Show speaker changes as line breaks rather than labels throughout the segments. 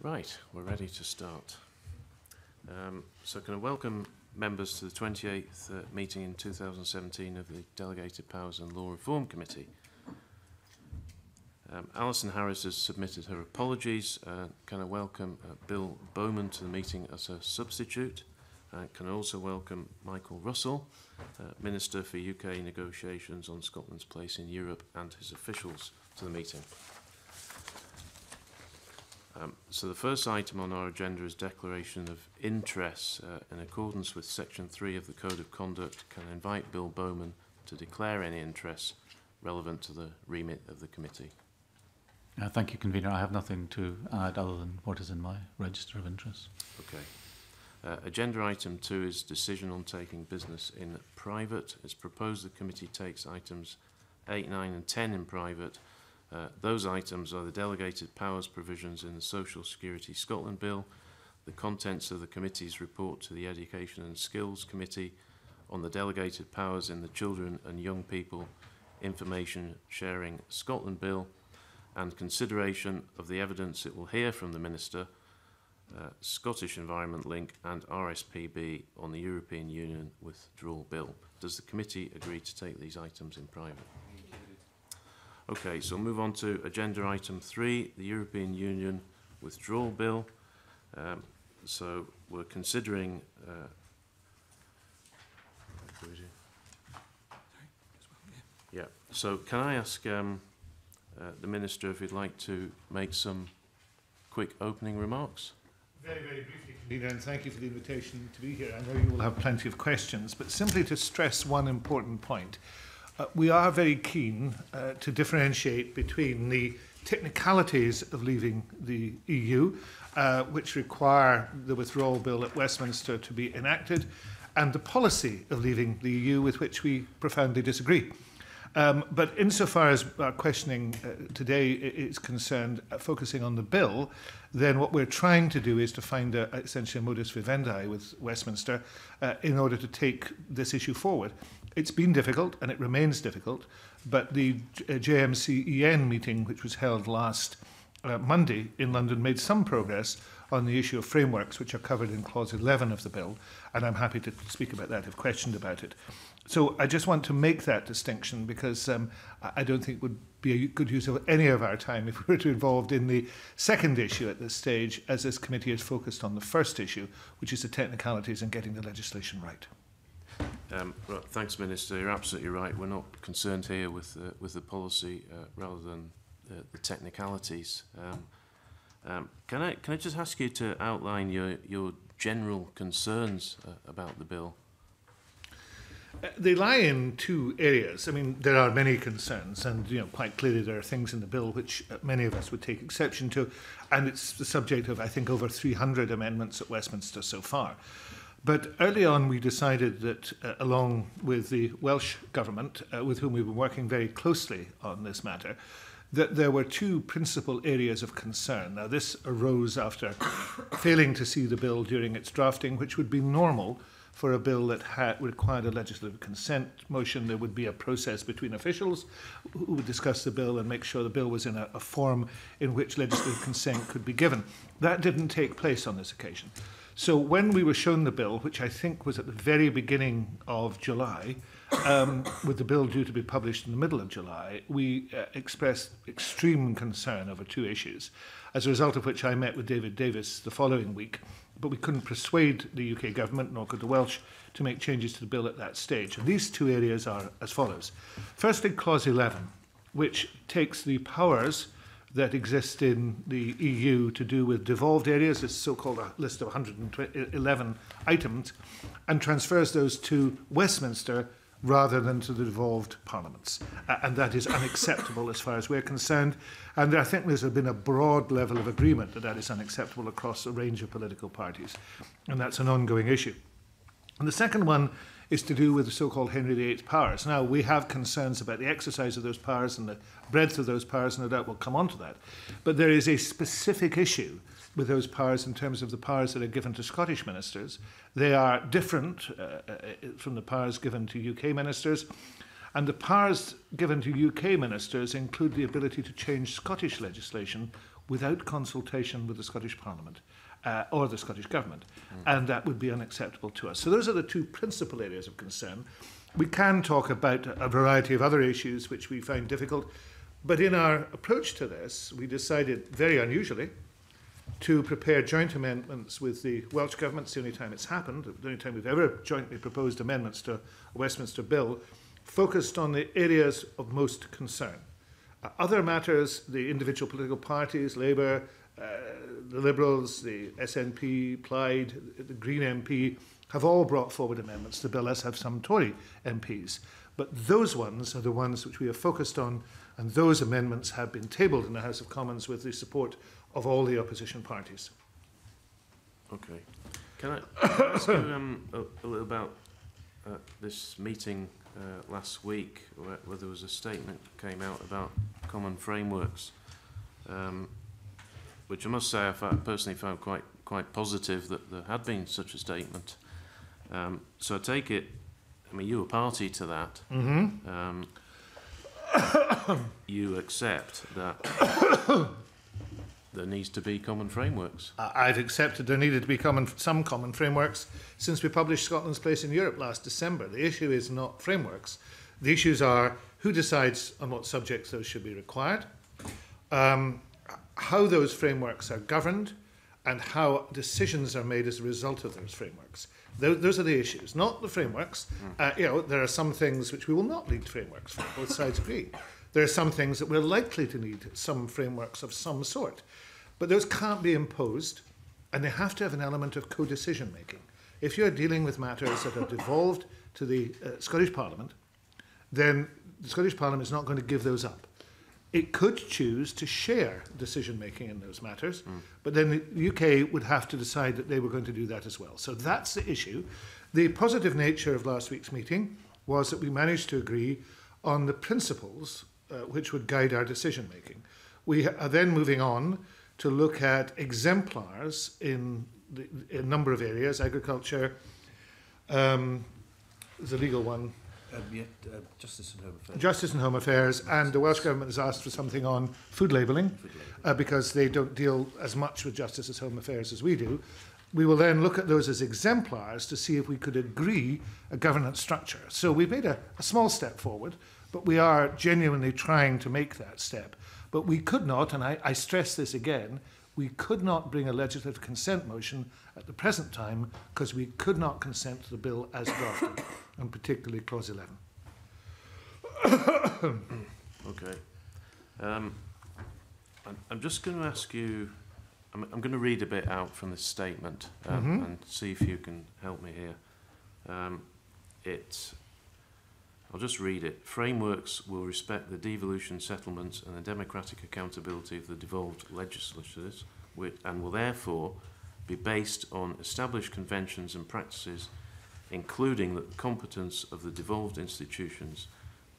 Right, we're ready to start. Um, so can I welcome members to the 28th uh, meeting in 2017 of the Delegated Powers and Law Reform Committee. Um, Alison Harris has submitted her apologies. Uh, can I welcome uh, Bill Bowman to the meeting as a substitute? And can I also welcome Michael Russell, uh, Minister for UK Negotiations on Scotland's Place in Europe and his officials to the meeting. Um, so the first item on our agenda is declaration of interests. Uh, in accordance with section 3 of the Code of Conduct, can I invite Bill Bowman to declare any interests relevant to the remit of the committee?
Uh, thank you, convener. I have nothing to add other than what is in my register of interests.
Okay. Uh, agenda item 2 is decision on taking business in private. It's proposed the committee takes items 8, 9 and 10 in private Uh, those items are the delegated powers provisions in the Social Security Scotland Bill, the contents of the committee's report to the Education and Skills Committee on the delegated powers in the Children and Young People Information Sharing Scotland Bill, and consideration of the evidence it will hear from the Minister, uh, Scottish Environment Link and RSPB on the European Union Withdrawal Bill. Does the committee agree to take these items in private? Okay, so move on to agenda item three, the European Union withdrawal bill. Um, so we're considering. Uh, yeah. So can I ask um, uh, the minister if he'd like to make some quick opening remarks?
Very, very briefly, Convener, and thank you for the invitation to be here. I know you will have plenty of questions, but simply to stress one important point. Uh, Uh, we are very keen uh, to differentiate between the technicalities of leaving the EU, uh, which require the withdrawal bill at Westminster to be enacted, and the policy of leaving the EU, with which we profoundly disagree. Um, but insofar as our questioning uh, today is concerned, uh, focusing on the bill, then what we're trying to do is to find a, essentially a modus vivendi with Westminster uh, in order to take this issue forward. It's been difficult and it remains difficult, but the uh, JMCEN meeting, which was held last uh, Monday in London, made some progress on the issue of frameworks, which are covered in Clause 11 of the bill, and I'm happy to speak about that if questioned about it. So I just want to make that distinction because um, I don't think it would be a good use of any of our time if we were to involved in the second issue at this stage, as this committee is focused on the first issue, which is the technicalities and getting the legislation right.
Um, right, thanks, Minister. You're absolutely right. We're not concerned here with uh, with the policy uh, rather than uh, the technicalities. Um, um, can I can I just ask you to outline your your general concerns uh, about the bill?
Uh, they lie in two areas. I mean, there are many concerns, and you know, quite clearly there are things in the bill which uh, many of us would take exception to, and it's the subject of I think over 300 amendments at Westminster so far. But early on, we decided that, uh, along with the Welsh government, uh, with whom we've been working very closely on this matter, that there were two principal areas of concern. Now, this arose after failing to see the bill during its drafting, which would be normal for a bill that had required a legislative consent motion, there would be a process between officials who would discuss the bill and make sure the bill was in a, a form in which legislative consent could be given. That didn't take place on this occasion. So when we were shown the bill, which I think was at the very beginning of July, um, with the bill due to be published in the middle of July, we uh, expressed extreme concern over two issues, as a result of which I met with David Davis the following week but we couldn't persuade the UK government, nor could the Welsh, to make changes to the bill at that stage. And these two areas are as follows. Firstly, Clause 11, which takes the powers that exist in the EU to do with devolved areas, it's so-called a list of 111 items, and transfers those to Westminster rather than to the devolved parliaments. Uh, and that is unacceptable as far as we're concerned. And I think there's been a broad level of agreement that that is unacceptable across a range of political parties. And that's an ongoing issue. And the second one is to do with the so-called Henry VIII powers. Now, we have concerns about the exercise of those powers and the breadth of those powers, and no doubt we'll come on to that. But there is a specific issue with those powers in terms of the powers that are given to Scottish ministers. They are different uh, uh from the powers given to UK ministers. And the powers given to UK ministers include the ability to change Scottish legislation without consultation with the Scottish Parliament uh, or the Scottish Government. Mm. And that would be unacceptable to us. So those are the two principal areas of concern. We can talk about a variety of other issues which we find difficult. But in our approach to this, we decided very unusually to prepare joint amendments with the Welsh Government. It's the only time it's happened, the only time we've ever jointly proposed amendments to a Westminster bill focused on the areas of most concern. Uh, other matters, the individual political parties, Labour, uh, the Liberals, the SNP, Plaid, the Green MP, have all brought forward amendments the bill, as have some Tory MPs. But those ones are the ones which we have focused on, and those amendments have been tabled in the House of Commons with the support of all the opposition parties.
Okay. Can I can I ask you um, a, a little about uh, this meeting uh, last week where, where there was a statement came out about common frameworks, um, which I must say I found, personally found quite quite positive that there had been such a statement. Um, so I take it, I mean, you were party to that.
Mm -hmm.
um, you accept that there needs to be common frameworks.
I've accepted there needed to be common, some common frameworks since we published Scotland's Place in Europe last December. The issue is not frameworks. The issues are who decides on what subjects those should be required, um, how those frameworks are governed, and how decisions are made as a result of those frameworks. Those, those are the issues, not the frameworks. Uh, you know, there are some things which we will not need frameworks for. Both sides agree. There are some things that we're likely to need some frameworks of some sort. But those can't be imposed, and they have to have an element of co-decision making. If you're dealing with matters that are devolved to the uh, Scottish Parliament, then the Scottish Parliament is not going to give those up. It could choose to share decision making in those matters, but then the UK would have to decide that they were going to do that as well. So that's the issue. The positive nature of last week's meeting was that we managed to agree on the principles uh, which would guide our decision making. We are then moving on to look at exemplars in, the, in a number of areas agriculture, um, the legal one,
Um, yeah, uh, Justice and Home Affairs.
Justice and Home Affairs, and the Welsh Government has asked for something on food labelling uh, because they don't deal as much with Justice and Home Affairs as we do. We will then look at those as exemplars to see if we could agree a governance structure. So we've made a, a small step forward, but we are genuinely trying to make that step. But we could not, and I, I stress this again, we could not bring a legislative consent motion at the present time because we could not consent to the bill as drafted, and particularly clause 11.
Okay. Um, I'm, I'm just going to ask you, I'm, I'm going to read a bit out from this statement um,
Mhm.
and see if you can help me here. Um, it, I'll just read it. Frameworks will respect the devolution settlements and the democratic accountability of the devolved legislatures and will therefore be based on established conventions and practices, including that the competence of the devolved institutions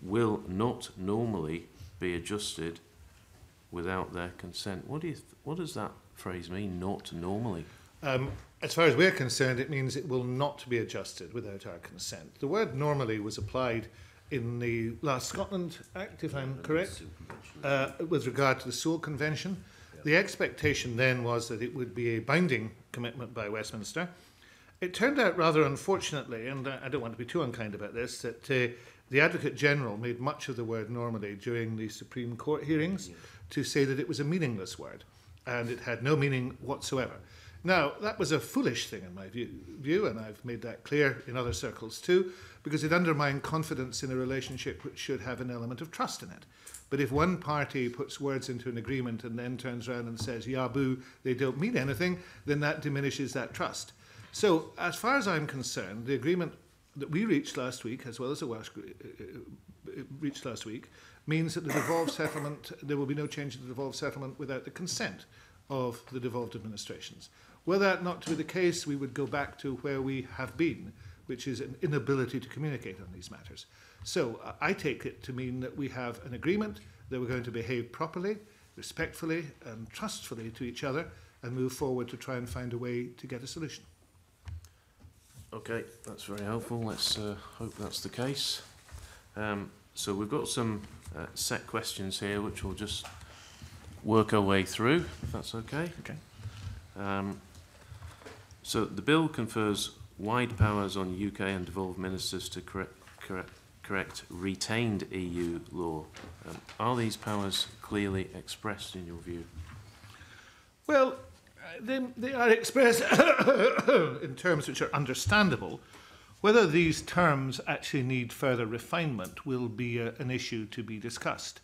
will not normally be adjusted without their consent. What, do you th what does that phrase mean, not normally?
Um, as far as we're concerned, it means it will not be adjusted without our consent. The word normally was applied in the last Scotland Act, if I'm correct, uh, with regard to the Sewell Convention. The expectation then was that it would be a binding commitment by Westminster. It turned out rather unfortunately, and I don't want to be too unkind about this, that uh, the Advocate General made much of the word normally during the Supreme Court hearings to say that it was a meaningless word and it had no meaning whatsoever. Now, that was a foolish thing in my view, view, and I've made that clear in other circles too, because it undermined confidence in a relationship which should have an element of trust in it. But if one party puts words into an agreement and then turns around and says, Yabu, they don't mean anything, then that diminishes that trust. So, as far as I'm concerned, the agreement that we reached last week, as well as the Welsh uh, uh, uh, reached last week, means that the devolved settlement, there will be no change to the devolved settlement without the consent of the devolved administrations. Were that not to be the case, we would go back to where we have been, which is an inability to communicate on these matters. So uh, I take it to mean that we have an agreement that we're going to behave properly, respectfully, and trustfully to each other and move forward to try and find a way to get a solution.
Okay, that's very helpful. Let's uh, hope that's the case. Um, so we've got some uh, set questions here which we'll just work our way through, if that's okay.
Okay.
Um, So the bill confers wide powers on UK and devolved ministers to correct, correct, correct retained EU law. Um, are these powers clearly expressed in your view?
Well, uh, they, they are expressed in terms which are understandable. Whether these terms actually need further refinement will be a, an issue to be discussed.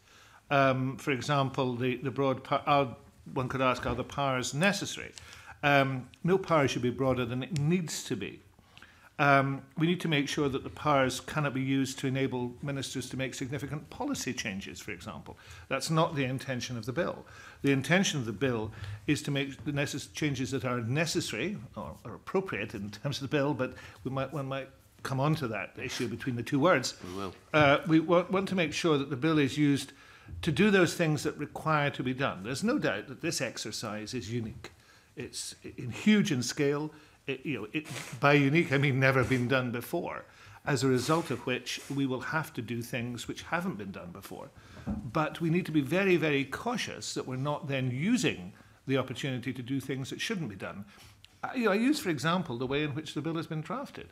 Um, for example, the, the broad, are, one could ask, are the powers necessary? um, no power should be broader than it needs to be. Um, we need to make sure that the powers cannot be used to enable ministers to make significant policy changes, for example. That's not the intention of the bill. The intention of the bill is to make the necess- changes that are necessary or, or appropriate in terms of the bill, but we might, one might come on to that issue between the two words.
We will.
Uh, we w- want to make sure that the bill is used to do those things that require to be done. There's no doubt that this exercise is unique. It's in huge in scale. It, you know, it, by unique, I mean never been done before. As a result of which, we will have to do things which haven't been done before. But we need to be very, very cautious that we're not then using the opportunity to do things that shouldn't be done. I, you know, I use, for example, the way in which the bill has been drafted.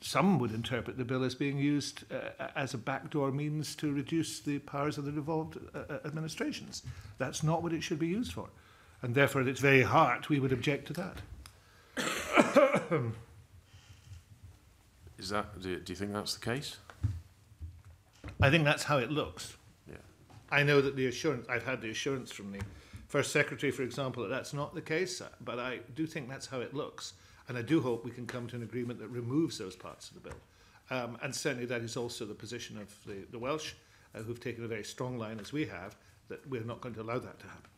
Some would interpret the bill as being used uh, as a backdoor means to reduce the powers of the devolved uh, uh administrations. That's not what it should be used for and therefore at its very heart we would object to that.
Is that, do you, do you think that's the case?
I think that's how it looks.
Yeah.
I know that the assurance, I've had the assurance from the First Secretary, for example, that that's not the case, uh, but I do think that's how it looks. And I do hope we can come to an agreement that removes those parts of the bill. Um, and certainly that is also the position of the, the Welsh, uh, who've taken a very strong line, as we have, that we're not going to allow that to happen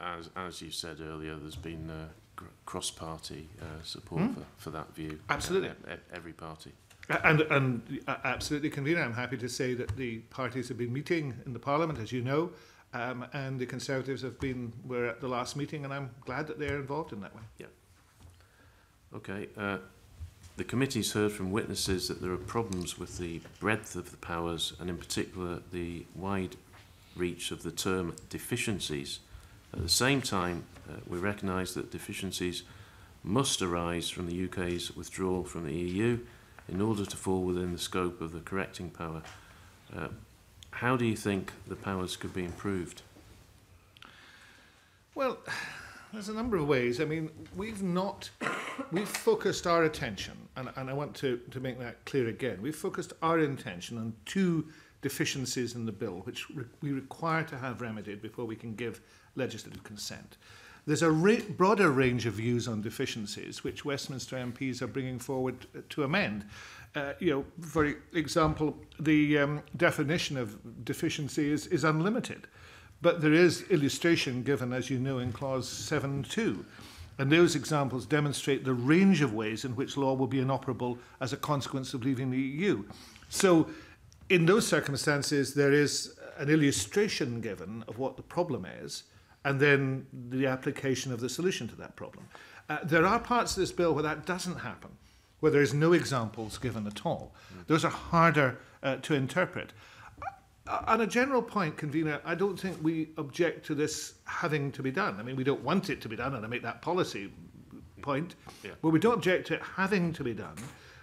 as as you said earlier, there's been uh, cross-party uh, support
mm.
for, for that view.
Absolutely,
uh, every party.
And and uh, absolutely, convener. I'm happy to say that the parties have been meeting in the Parliament, as you know, um, and the Conservatives have been were at the last meeting, and I'm glad that they're involved in that way. Yeah.
Okay. Uh, the committee's heard from witnesses that there are problems with the breadth of the powers, and in particular the wide reach of the term deficiencies At the same time, uh, we recognise that deficiencies must arise from the UK's withdrawal from the EU in order to fall within the scope of the correcting power. Uh, how do you think the powers could be improved?
Well, there's a number of ways. I mean, we've not, we've focused our attention, and, and I want to, to make that clear again. We've focused our attention on two deficiencies in the bill, which re we require to have remedied before we can give legislative consent. There's a broader range of views on deficiencies, which Westminster MPs are bringing forward to amend. Uh, you know, for example, the um, definition of deficiency is, is unlimited. But there is illustration given, as you know, in clause 7.2. And those examples demonstrate the range of ways in which law will be inoperable as a consequence of leaving the EU. So, in those circumstances, there is an illustration given of what the problem is, and then the application of the solution to that problem. Uh, there are parts of this bill where that doesn't happen, where there is no examples given at all. Those are harder uh, to interpret. Uh, on a general point, convener, I don't think we object to this having to be done. I mean, we don't want it to be done, and I make that policy point.
Yeah.
But we don't object to it having to be done.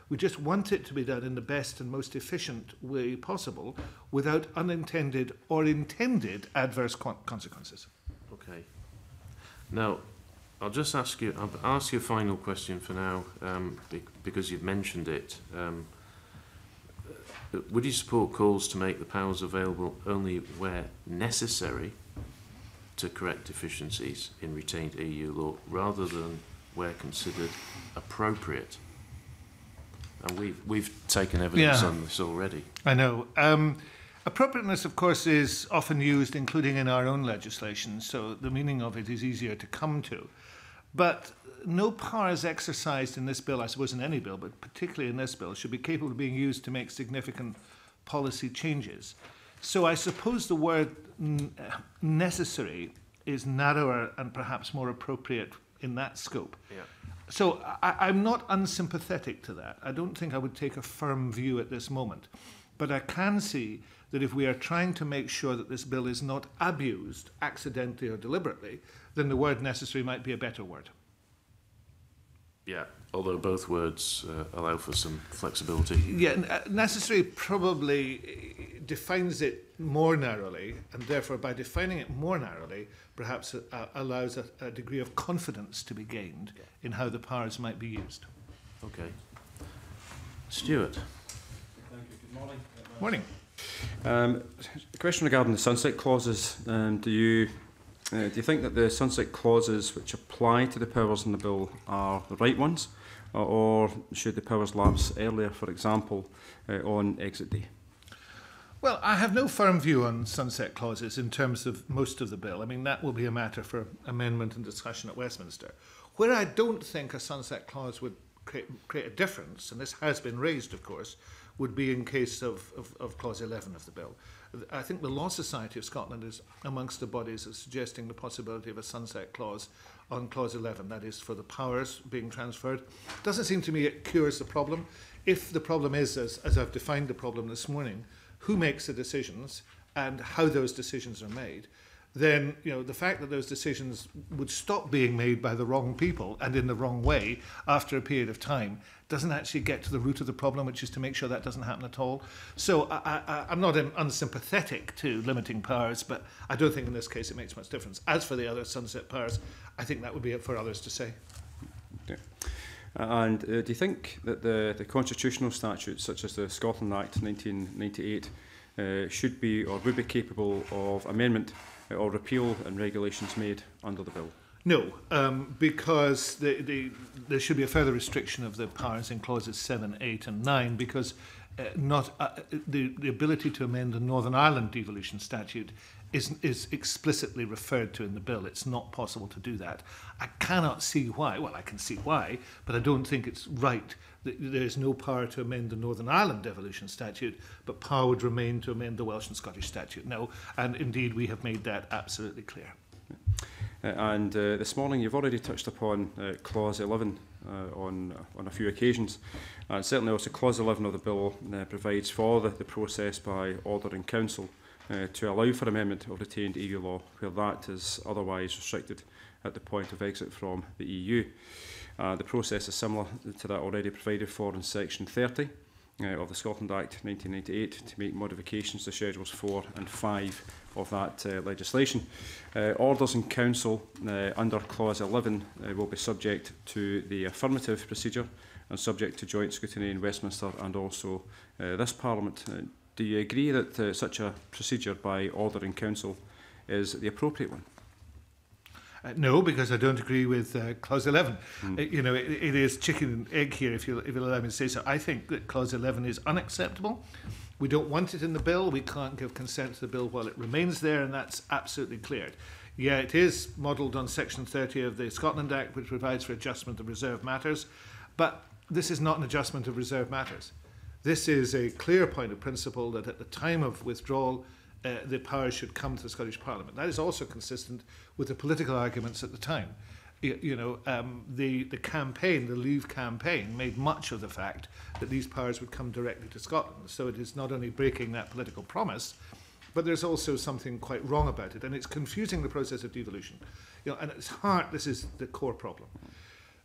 We just want it to be done in the best and most efficient way possible without unintended or intended adverse con- consequences.
Okay. Now, I'll just ask you, I'll ask you a final question for now, um, because you've mentioned it. Um, uh, would you support calls to make the powers available only where necessary to correct deficiencies in retained EU law, rather than where considered appropriate? And we've, we've taken evidence
yeah.
on this already.
I know. Um, appropriateness, of course, is often used, including in our own legislation, so the meaning of it is easier to come to. But no power is exercised in this bill, I suppose in any bill, but particularly in this bill, should be capable of being used to make significant policy changes. So I suppose the word n- necessary is narrower and perhaps more appropriate in that scope.
Yeah.
So I, I'm not unsympathetic to that. I don't think I would take a firm view at this moment. But I can see that if we are trying to make sure that this bill is not abused accidentally or deliberately, then the word necessary might be a better word.
Yeah, although both words uh, allow for some flexibility.
Yeah, uh, necessary probably uh, defines it more narrowly, and therefore, by defining it more narrowly, perhaps uh, uh, allows a, a degree of confidence to be gained in how the powers might be used.
Okay. Stuart.
Thank you. Good morning.
Morning.
Um, a question regarding the sunset clauses. Um, do you uh, do you think that the sunset clauses which apply to the powers in the bill are the right ones, or, or should the powers lapse earlier, for example, uh, on exit day?
Well, I have no firm view on sunset clauses in terms of most of the bill. I mean, that will be a matter for amendment and discussion at Westminster. Where I don't think a sunset clause would create, create a difference, and this has been raised, of course, would be in case of, of, of Clause 11 of the bill. I think the Law Society of Scotland is amongst the bodies of suggesting the possibility of a sunset clause on Clause 11, that is, for the powers being transferred. Doesn't seem to me it cures the problem. If the problem is, as, as I've defined the problem this morning, who makes the decisions and how those decisions are made, then you know the fact that those decisions would stop being made by the wrong people and in the wrong way after a period of time doesn't actually get to the root of the problem, which is to make sure that doesn't happen at all. So I, I, I'm not unsympathetic to limiting powers, but I don't think in this case it makes much difference. As for the other sunset powers, I think that would be for others to say.
Yeah. Uh, and uh, do you think that the, the constitutional statutes, such as the Scotland Act 1998, uh, should be or would be capable of amendment uh, or repeal and regulations made under the bill?
No, um, because the, the, there should be a further restriction of the powers in clauses 7, 8 and 9 because uh, not uh, the, the ability to amend the Northern Ireland devolution statute is, is explicitly referred to in the bill. It's not possible to do that. I cannot see why. Well, I can see why, but I don't think it's right there is no power to amend the Northern Ireland devolution statute, but power would remain to amend the Welsh and Scottish statute. No, and indeed we have made that absolutely clear. Yeah.
Uh, and uh, this morning you've already touched upon uh, Clause 11 on, on a few occasions. And certainly also Clause 11 of the Bill provides for the, the process by order in council to allow for amendment of retained EU law where that is otherwise restricted at the point of exit from the EU. the process is similar to that already provided for in section 30 uh, of the Scotland Act 1998 to make modifications to Schedules 4 and 5 of that uh, legislation. Uh, orders in Council uh, under Clause 11 uh, will be subject to the affirmative procedure and subject to joint scrutiny in Westminster and also uh, this Parliament. Uh, do you agree that uh, such a procedure by order in Council is the appropriate one?
Uh, no, because I don't agree with uh, clause 11. Mm. Uh, you know, it, it is chicken and egg here, if you'll, if you'll allow me to say so. I think that clause 11 is unacceptable. We don't want it in the bill. We can't give consent to the bill while it remains there, and that's absolutely cleared. Yeah, it is modelled on Section 30 of the Scotland Act, which provides for adjustment of reserve matters, but this is not an adjustment of reserve matters. This is a clear point of principle that at the time of withdrawal, uh, the powers should come to the Scottish Parliament. That is also consistent with the political arguments at the time you, you know, um, the, the campaign, the Leave campaign, made much of the fact that these powers would come directly to Scotland. So it is not only breaking that political promise, but there's also something quite wrong about it, and it's confusing the process of devolution. You know, and at its heart, this is the core problem.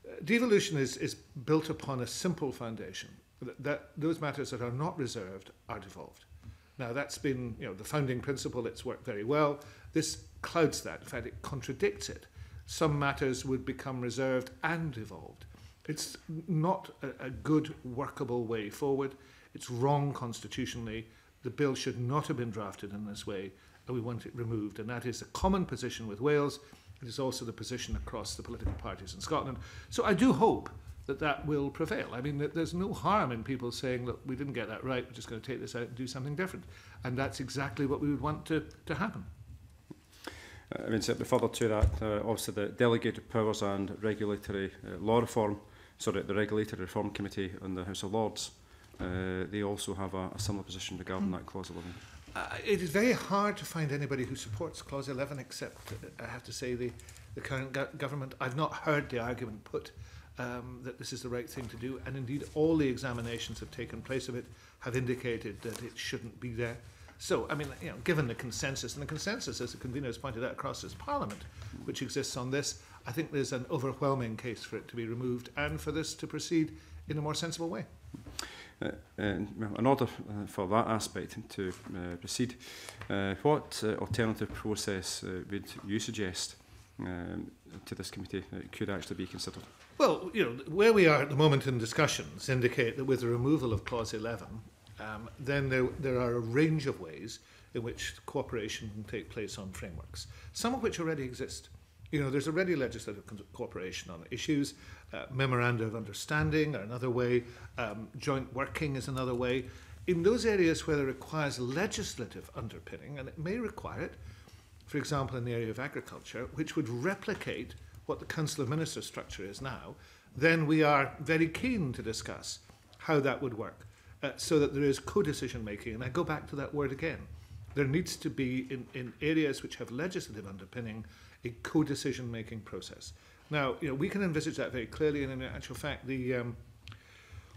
Uh, devolution is, is built upon a simple foundation that, that those matters that are not reserved are devolved. Now that's been, you know, the founding principle, it's worked very well. This clouds that, in fact it contradicts it. Some matters would become reserved and devolved. It's not a, a good workable way forward. It's wrong constitutionally. The bill should not have been drafted in this way and we want it removed. And that is a common position with Wales. It is also the position across the political parties in Scotland. So I do hope that that will prevail. I mean, there's no harm in people saying, look, we didn't get that right, we're just going to take this out and do something different. And that's exactly what we would want to, to happen.
Uh, I mean, certainly further to that, uh, obviously the delegated powers and regulatory uh, law reform, sorry, the regulatory reform committee in the House of Lords, uh, they also have a, a similar position regarding mm. that clause 11.
Uh, it is very hard to find anybody who supports clause 11 except, uh, I have to say, the, the current go government. I've not heard the argument put uh, um, that this is the right thing to do, and indeed all the examinations have taken place of it have indicated that it shouldn't be there. So, I mean, you know, given the consensus, and the consensus, as the convener has pointed out across this Parliament, which exists on this, I think there's an overwhelming case for it to be removed and for this to proceed in a more sensible way.
Uh, well, in order uh, for that aspect to uh, proceed, uh, what uh, alternative process uh, would you suggest um, to this committee that could actually be considered?
Well, you know, where we are at the moment in discussions indicate that with the removal of Clause 11, um, then there, there are a range of ways in which cooperation can take place on frameworks, some of which already exist. You know, there's already legislative co- cooperation on issues. Uh, memoranda of understanding are another way. Um, joint working is another way. In those areas where it requires legislative underpinning, and it may require it, for example, in the area of agriculture, which would replicate what the Council of Ministers structure is now, then we are very keen to discuss how that would work uh, so that there is co-decision making. And I go back to that word again. There needs to be, in, in areas which have legislative underpinning, a co-decision making process. Now, you know, we can envisage that very clearly, and in actual fact, the um,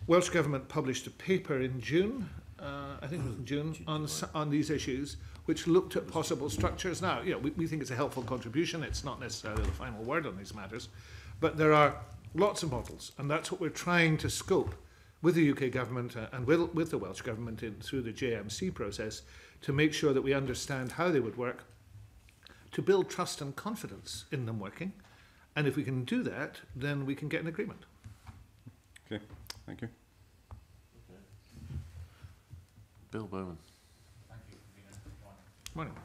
Welsh Government published a paper in June, uh, I think it was in June, on, on these issues, which looked at possible structures. Now, you know, we, we think it's a helpful contribution. It's not necessarily the final word on these matters, but there are lots of models, and that's what we're trying to scope with the UK government uh, and with, with the Welsh government in, through the JMC process to make sure that we understand how they would work, to build trust and confidence in them working. And if we can do that, then we can get an agreement.
Okay, thank you.
Bill Bowman.
Morning.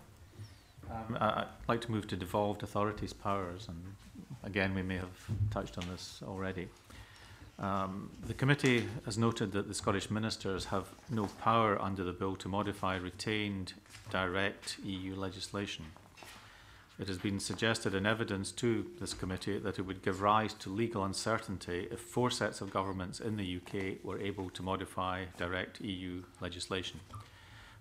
Um, I- I'd like to move to devolved authorities' powers, and again, we may have touched on this already. Um, the committee has noted that the Scottish ministers have no power under the bill to modify retained direct EU legislation. It has been suggested in evidence to this committee that it would give rise to legal uncertainty if four sets of governments in the UK were able to modify direct EU legislation.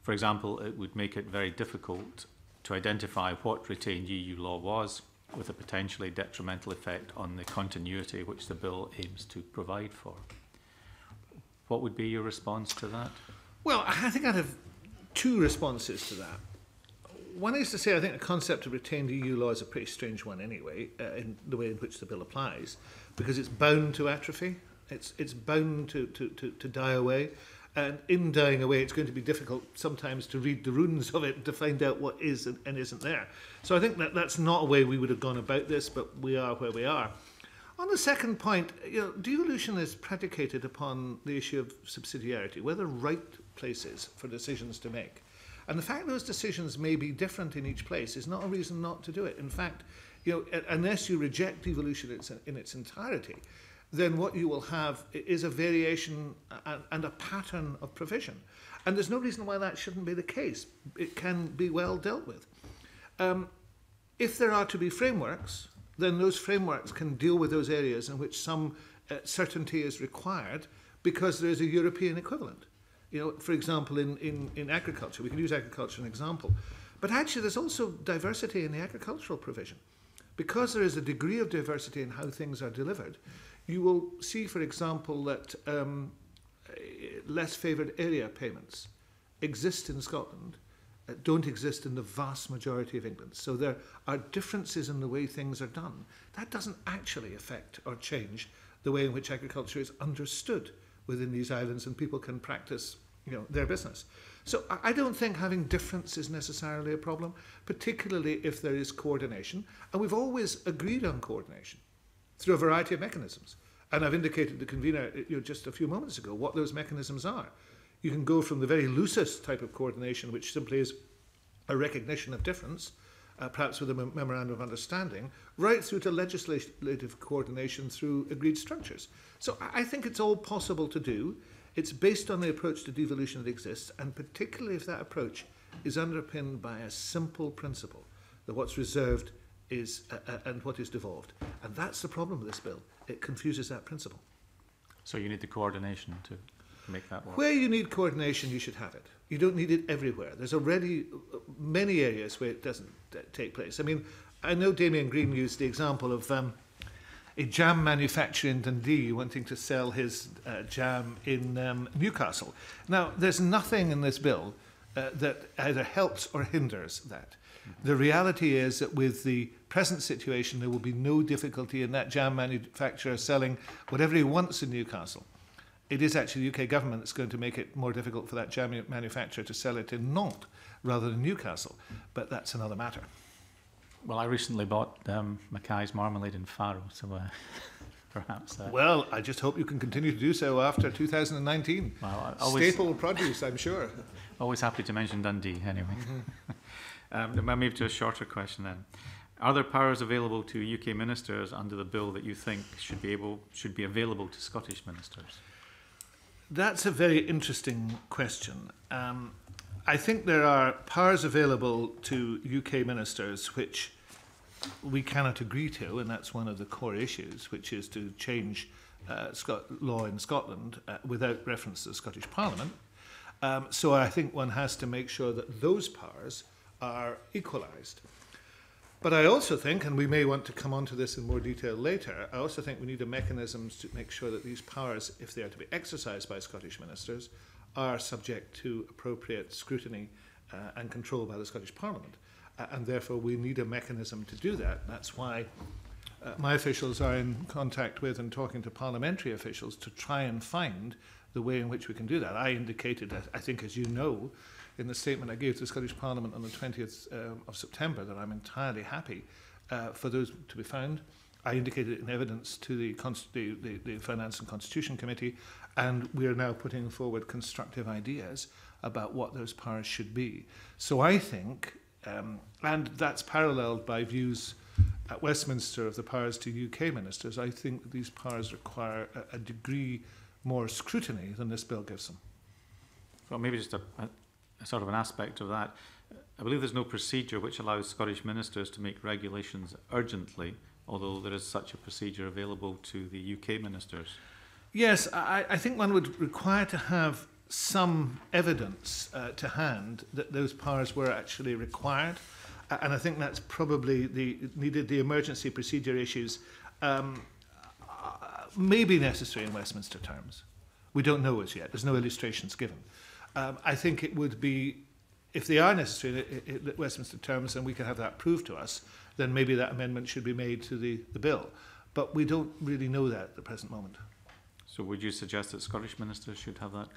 For example, it would make it very difficult to identify what retained EU law was, with a potentially detrimental effect on the continuity which the bill aims to provide for. What would be your response to that?
Well, I think I'd have two responses to that. One is to say I think the concept of retained EU law is a pretty strange one anyway, uh, in the way in which the bill applies, because it's bound to atrophy. It's, it's bound to, to, to, to die away. And in dying away, it's going to be difficult sometimes to read the runes of it and to find out what is and, and isn't there. So I think that that's not a way we would have gone about this, but we are where we are. On the second point, you know, devolution is predicated upon the issue of subsidiarity, where the right places for decisions to make. And the fact those decisions may be different in each place is not a reason not to do it. In fact, you know, unless you reject devolution in its entirety, then what you will have is a variation and, a pattern of provision. And there's no reason why that shouldn't be the case. It can be well dealt with. Um, if there are to be frameworks, then those frameworks can deal with those areas in which some uh, certainty is required because there is a European equivalent. You know, for example, in, in, in agriculture, we can use agriculture as an example, but actually there's also diversity in the agricultural provision. Because there is a degree of diversity in how things are delivered, you will see, for example, that um, eh, less favoured area payments exist in Scotland uh, don't exist in the vast majority of England. So there are differences in the way things are done. That doesn't actually affect or change the way in which agriculture is understood within these islands and people can practice you know, their business. So I I don't think having difference is necessarily a problem, particularly if there is coordination. And we've always agreed on coordination through a variety of mechanisms. And I've indicated the convener you know, just a few moments ago what those mechanisms are. You can go from the very loosest type of coordination, which simply is a recognition of difference, uh, perhaps with a mem- memorandum of understanding, right through to legislative coordination through agreed structures. So I I think it's all possible to do. It's based on the approach to devolution that exists, and particularly if that approach is underpinned by a simple principle that what's reserved is uh, uh, and what is devolved. And that's the problem with this bill. It confuses that principle.
So you need the coordination to make that work.
Where you need coordination, you should have it. You don't need it everywhere. There's already uh, many areas where it doesn't uh, take place. I mean, I know Damien Green used the example of um, a jam manufacturer in Dundee wanting to sell his uh, jam in um, Newcastle. Now, there's nothing in this bill uh, that either helps or hinders that. The reality is that with the present situation, there will be no difficulty in that jam manufacturer selling whatever he wants in Newcastle. It is actually the UK government that's going to make it more difficult for that jam manufacturer to sell it in Nantes rather than Newcastle. But that's another matter.
Well, I recently bought um, Mackay's marmalade in Faro, so uh, perhaps. Uh,
Well, I just hope you can continue to do so after 2019.
well, always,
Staple produce, I'm sure.
always happy to mention Dundee anyway. Um, I'll move to a shorter question then. Are there powers available to UK ministers under the bill that you think should be able should be available to Scottish ministers?
That's a very interesting question. Um, I think there are powers available to UK ministers which we cannot agree to, and that's one of the core issues, which is to change uh, Scot law in Scotland uh, without reference to the Scottish Parliament. Um, so I think one has to make sure that those powers are equalised. But I also think, and we may want to come on to this in more detail later, I also think we need a mechanism to make sure that these powers, if they are to be exercised by Scottish ministers, are subject to appropriate scrutiny uh, and control by the Scottish Parliament. Uh, and therefore, we need a mechanism to do that. That's why uh, my officials are in contact with and talking to parliamentary officials to try and find the way in which we can do that. I indicated, that, I think, as you know, in the statement I gave to the Scottish Parliament on the 20th um, uh, of September that I'm entirely happy uh, for those to be found. I indicated in evidence to the, the, the, the Finance and Constitution Committee, and we are now putting forward constructive ideas about what those powers should be. So I think, um, and that's paralleled by views at Westminster of the powers to UK ministers, I think that these powers require a, a degree of more scrutiny than this bill gives them.
Well, maybe just a, a, sort of an aspect of that. I believe there's no procedure which allows Scottish ministers to make regulations urgently, although there is such a procedure available to the UK ministers.
Yes, I, I think one would require to have some evidence uh, to hand that those powers were actually required. Uh, and I think that's probably the needed the emergency procedure issues um, may be necessary in Westminster terms. We don't know as yet. There's no illustrations given. Um, I think it would be, if they are necessary in, in Westminster terms and we can have that proved to us, then maybe that amendment should be made to the, the bill. But we don't really know that at the present moment.
So would you suggest that Scottish ministers should have that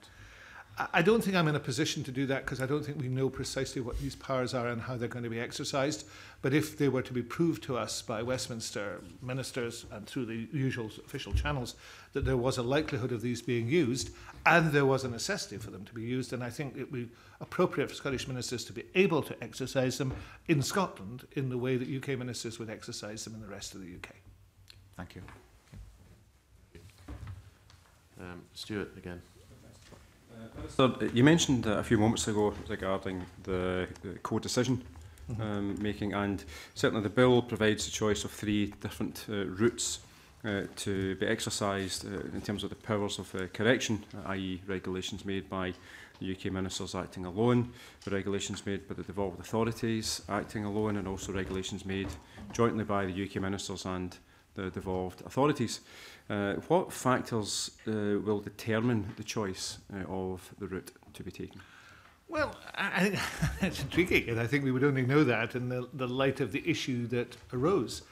I don't think I'm in a position to do that because I don't think we know precisely what these powers are and how they're going to be exercised. But if they were to be proved to us by Westminster ministers and through the usual official channels that there was a likelihood of these being used and there was a necessity for them to be used, then I think it would be appropriate for Scottish ministers to be able to exercise them in Scotland in the way that UK ministers would exercise them in the rest of the UK.
Thank you.
Um, Stuart again.
So you mentioned a few moments ago regarding the, the co-decision mm-hmm. um, making, and certainly the bill provides a choice of three different uh, routes uh, to be exercised uh, in terms of the powers of uh, correction, uh, i.e. regulations made by the UK ministers acting alone, the regulations made by the devolved authorities acting alone, and also regulations made jointly by the UK ministers and the devolved authorities. Uh, what factors uh, will determine the choice uh, of the route to be taken?
Well, I, I, that's intriguing, and I think we would only know that in the, the light of the issue that arose.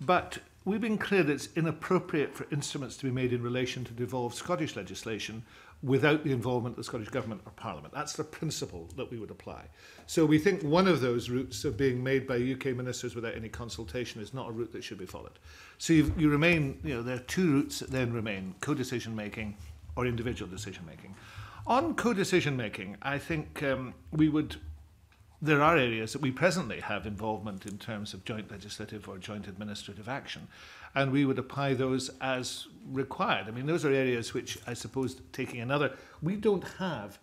But we've been clear that it's inappropriate for instruments to be made in relation to devolved Scottish legislation without the involvement of the Scottish Government or Parliament. That's the principle that we would apply. So we think one of those routes of being made by UK ministers without any consultation is not a route that should be followed. So you remain, you know, there are two routes that then remain, co-decision making or individual decision making. On co-decision making, I think um, we would there are areas that we presently have involvement in terms of joint legislative or joint administrative action. And we would apply those as required. I mean, those are areas which I suppose, taking another, we don't have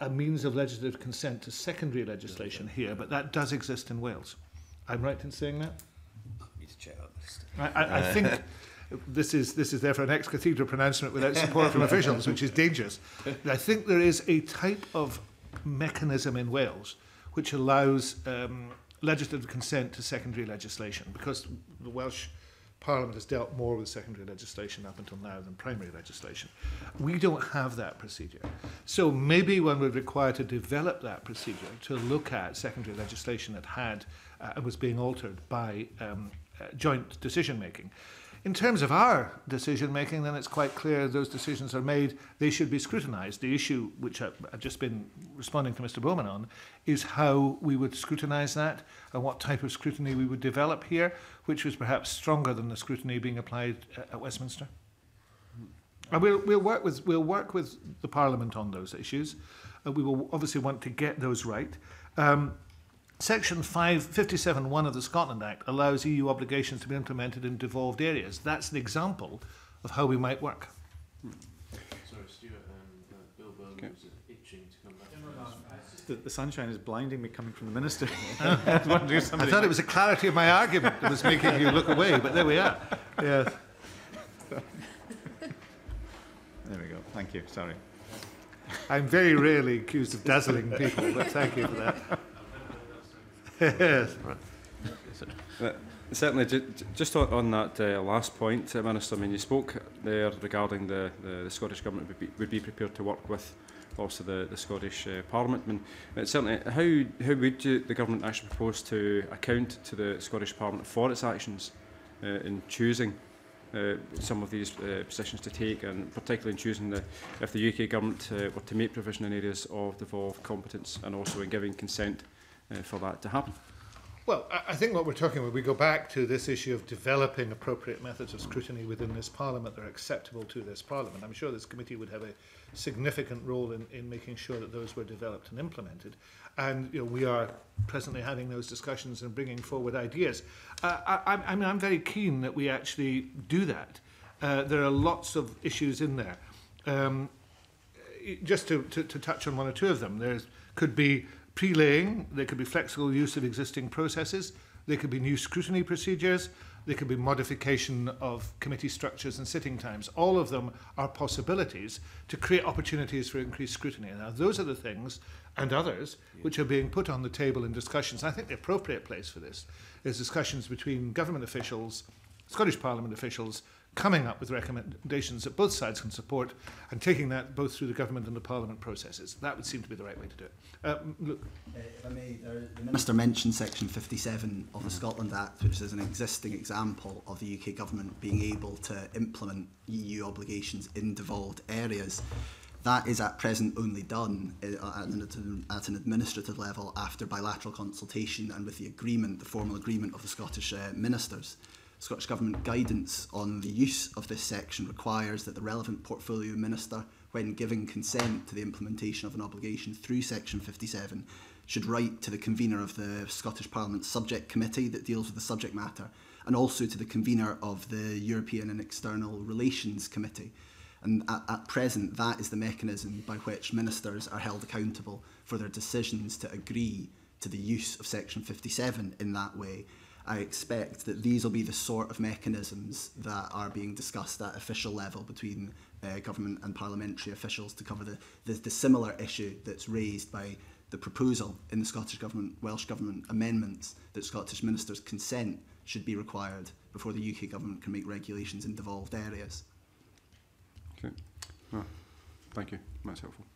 a- means of legislative consent to secondary legislation here, but that does exist in Wales. I'm right in saying that?
Need to check out this.
I, I, I think this is this is therefore an ex cathedra pronouncement without support from officials, which is dangerous. I think there is a type of mechanism in Wales which allows um, legislative consent to secondary legislation because the Welsh Parliament has dealt more with secondary legislation up until now than primary legislation. We don't have that procedure. So maybe one would require to develop that procedure to look at secondary legislation that had uh, was being altered by um, uh, joint decision making. In terms of our decision making, then it's quite clear those decisions are made, they should be scrutinised. The issue, which I've, I've just been responding to Mr. Bowman on, is how we would scrutinise that and what type of scrutiny we would develop here, which was perhaps stronger than the scrutiny being applied at, at Westminster. And we'll, we'll, work with, we'll work with the Parliament on those issues. Uh, we will obviously want to get those right. Um, Section 557.1 of the Scotland Act allows EU obligations to be implemented in devolved areas. That's an example of how we might work.
Sorry, Stuart and uh, Bill Bowman
Okay.
was itching to come back.
The, the sunshine is blinding me coming from the minister. I want to do
I thought it was the clarity of my argument that was making you look away, but there we are. Yes.
There we go. Thank you. Sorry.
I'm very rarely accused of dazzling people, but thank you for that. yes.
Right. Certainly, just on that uh, last point, uh, Minister, I mean, you spoke there regarding the, the, the Scottish Government would be, would be prepared to work with also the, the Scottish uh, Parliament. I mean, uh, certainly, how, how would you, the Government actually propose to account to the Scottish Parliament for its actions uh, in choosing uh, some of these uh, positions to take, and particularly in choosing the, if the UK Government uh, were to make provision in areas of devolved competence and also in giving consent uh, for that to happen?
Well, I think what we're talking about, we go back to this issue of developing appropriate methods of scrutiny within this Parliament that are acceptable to this Parliament. I'm sure this committee would have a significant role in, in making sure that those were developed and implemented. And you know, we are presently having those discussions and bringing forward ideas. Uh, I, I mean, I'm very keen that we actually do that. Uh, there are lots of issues in there. Um, just to, to, to touch on one or two of them, there could be Pre-laying, there could be flexible use of existing processes, there could be new scrutiny procedures, there could be modification of committee structures and sitting times. All of them are possibilities to create opportunities for increased scrutiny. Now, those are the things, and others, which are being put on the table in discussions. I think the appropriate place for this is discussions between government officials, Scottish Parliament officials, coming up with recommendations that both sides can support and taking that both through the government and the parliament processes. That would seem to be the right way to do it. Um, look.
Uh, if I may, there, the Minister mentioned Section 57 of the Scotland Act, which is an existing example of the UK government being able to implement EU obligations in devolved areas. That is at present only done uh, at an administrative level after bilateral consultation and with the agreement, the formal agreement of the Scottish uh, ministers. Scottish Government guidance on the use of this section requires that the relevant portfolio minister, when giving consent to the implementation of an obligation through Section 57, should write to the convener of the Scottish Parliament Subject Committee that deals with the subject matter, and also to the convener of the European and External Relations Committee. And at, at present, that is the mechanism by which ministers are held accountable for their decisions to agree to the use of Section 57 in that way. I expect that these will be the sort of mechanisms that are being discussed at official level between uh, government and parliamentary officials to cover the, the, the similar issue that's raised by the proposal in the Scottish Government, Welsh Government amendments that Scottish ministers' consent should be required before the UK Government can make regulations in devolved areas.
Okay. Oh, thank you. That's helpful.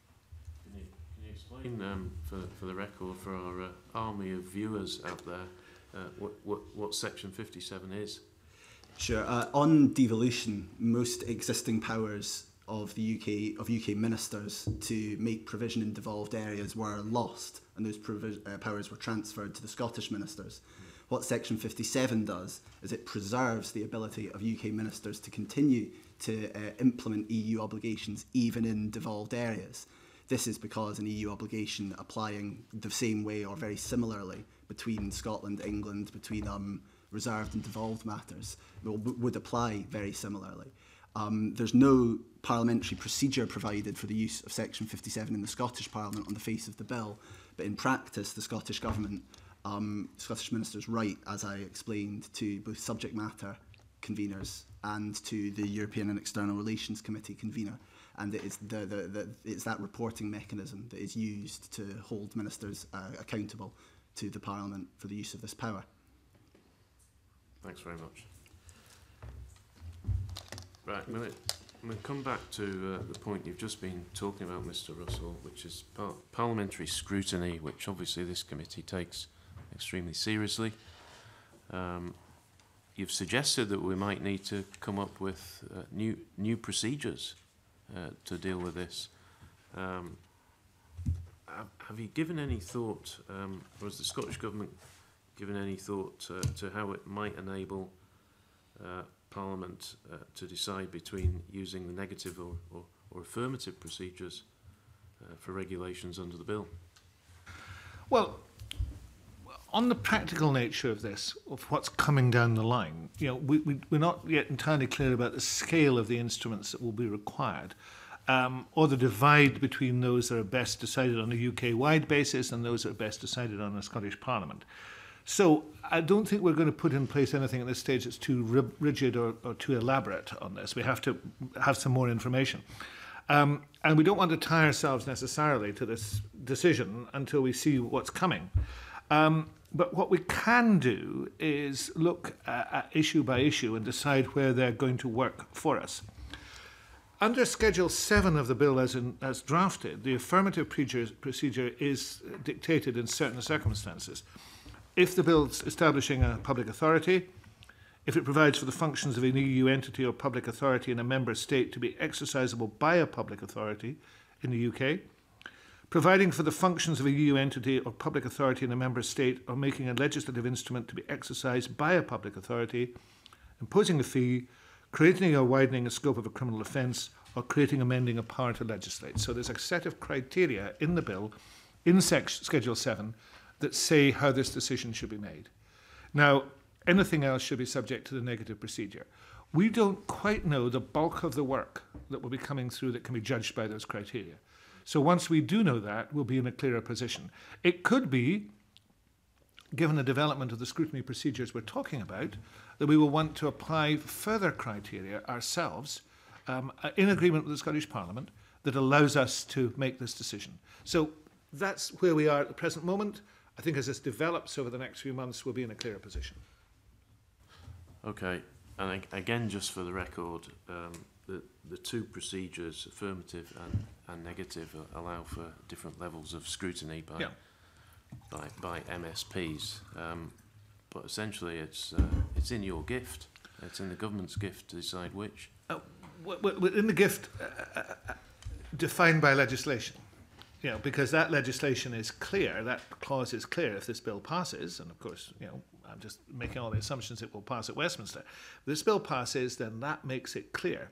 Can you, can you explain um, for, for the record, for our uh, army of viewers out there, uh, what, what, Section 57 is?
Sure. Uh, on devolution, most existing powers of the UK of UK ministers to make provision in devolved areas were lost, and those uh, powers were transferred to the Scottish ministers. What Section 57 does is it preserves the ability of UK ministers to continue to uh, implement EU obligations even in devolved areas. This is because an EU obligation applying the same way or very similarly between Scotland, England, between um, reserved and devolved matters will, would apply very similarly. Um, there's no parliamentary procedure provided for the use of Section 57 in the Scottish Parliament on the face of the bill, but in practice, the Scottish Government, um, Scottish Minister's right, as I explained, to both subject matter conveners and to the European and External Relations Committee convener. And it is the, the, the, it's that reporting mechanism that is used to hold ministers uh, accountable to the Parliament for the use of this power.
Thanks very much. Right, I'm going to come back to uh, the point you've just been talking about, Mr Russell, which is par parliamentary scrutiny, which obviously this committee takes extremely seriously. Um, you've suggested that we might need to come up with uh, new new procedures uh, to deal with this. Um, have you given any thought, um, or has the Scottish Government given any thought uh, to how it might enable uh, Parliament uh, to decide between using the negative or, or, or affirmative procedures uh, for regulations under the bill?
Well, on the practical nature of this, of what's coming down the line, you know, we, we, we're not yet entirely clear about the scale of the instruments that will be required. Um, or the divide between those that are best decided on a UK-wide basis and those that are best decided on a Scottish Parliament. So I don't think we're going to put in place anything at this stage that's too ri- rigid or, or too elaborate on this. We have to have some more information. Um, and we don't want to tie ourselves necessarily to this decision until we see what's coming. Um, but what we can do is look at, at issue by issue and decide where they're going to work for us. Under Schedule 7 of the bill as, in, as drafted, the affirmative procedure, is dictated in certain circumstances. If the bill is establishing a public authority, if it provides for the functions of an EU entity or public authority in a member state to be exercisable by a public authority in the UK, providing for the functions of a EU entity or public authority in a member state or making a legislative instrument to be exercised by a public authority, imposing a fee, creating or widening the scope of a criminal offence, or creating, amending a power to legislate. So there's a set of criteria in the bill, in section, Schedule 7, that say how this decision should be made. Now, anything else should be subject to the negative procedure. We don't quite know the bulk of the work that will be coming through that can be judged by those criteria. So once we do know that, we'll be in a clearer position. It could be, given the development of the scrutiny procedures we're talking about, that we will want to apply further criteria ourselves um, uh, in agreement with the Scottish Parliament that allows us to make this decision. So that's where we are at the present moment. I think as this develops over the next few months, we'll be in a clearer position.
Okay, and again, just for the record, um, the, the two procedures, affirmative and, and negative, uh, allow for different levels of scrutiny by
yeah.
by, by MSPs. Um, but essentially, it's uh, it's in your gift. It's in the government's gift to decide which.
Uh, w- the gift uh, uh, uh, defined by legislation, you know, because that legislation is clear, that clause is clear if this bill passes, and of course, you know, I'm just making all the assumptions it will pass at Westminster. If this bill passes, then that makes it clear.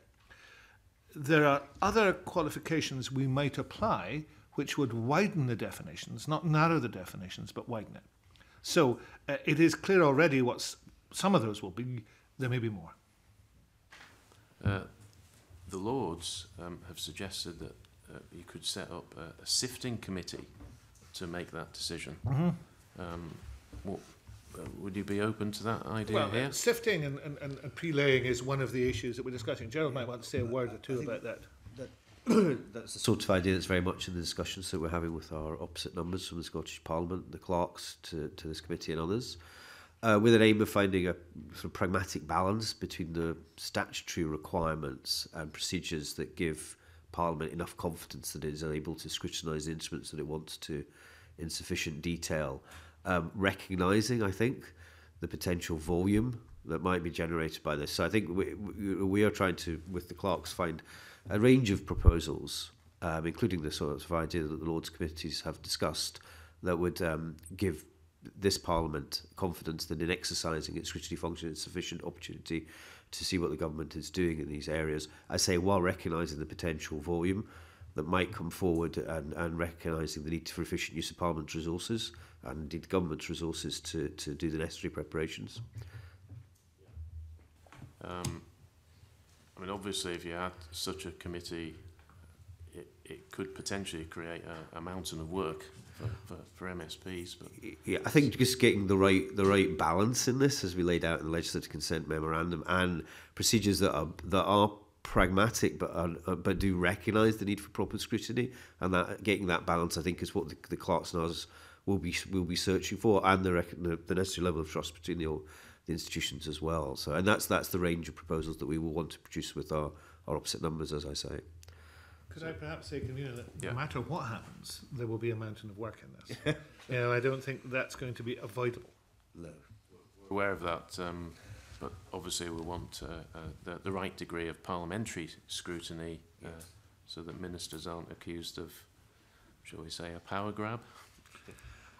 There are other qualifications we might apply which would widen the definitions, not narrow the definitions, but widen it. So uh, it is clear already what s- some of those will be, there may be more.
Uh, the Lords um, have suggested that uh, you could set up a, a, sifting committee to make that decision. Mm -hmm. um, what, uh, would you be open to that idea
well, uh, here? sifting and, and, and prelaying is one of the issues that we're discussing. Gerald might want to say a word or two about that.
that's the sort of idea that's very much in the discussions that we're having with our opposite numbers from the Scottish Parliament, the clerks to, to this committee and others uh, with an aim of finding a sort of pragmatic balance between the statutory requirements and procedures that give Parliament enough confidence that it is able to scrutinise the instruments that it wants to in sufficient detail, um, recognising, I think, the potential volume that might be generated by this. So I think we, we are trying to, with the clerks, find a range of proposals, um, including the sort of idea that the Lords committees have discussed, that would um, give this Parliament confidence that in exercising its scrutiny function it's sufficient opportunity to see what the government is doing in these areas. I say while recognising the potential volume that might come forward and, and recognising the need for efficient use of Parliament's resources and indeed government's resources to, to do the necessary preparations.
Um, I mean, obviously, if you had such a committee, it, it could potentially create a, a mountain of work for, for, for MSPs. But
yeah, I think just getting the right the right balance in this, as we laid out in the legislative consent memorandum, and procedures that are that are pragmatic but are, uh, but do recognise the need for proper scrutiny, and that getting that balance, I think, is what the, the clerks and us will be will be searching for, and the, the necessary level of trust between the, the institutions as well. So, and that's that's the range of proposals that we will want to produce with our our opposite numbers, as I say.
Could I perhaps say, Convener, that
yeah.
no matter what happens, there will be a mountain of work in this. you know, I don't think that's going to be avoidable. No.
We're aware of that, um, but obviously we want uh, uh, the, the right degree of parliamentary scrutiny uh, yes. so that ministers aren't accused of, shall we say, a power grab.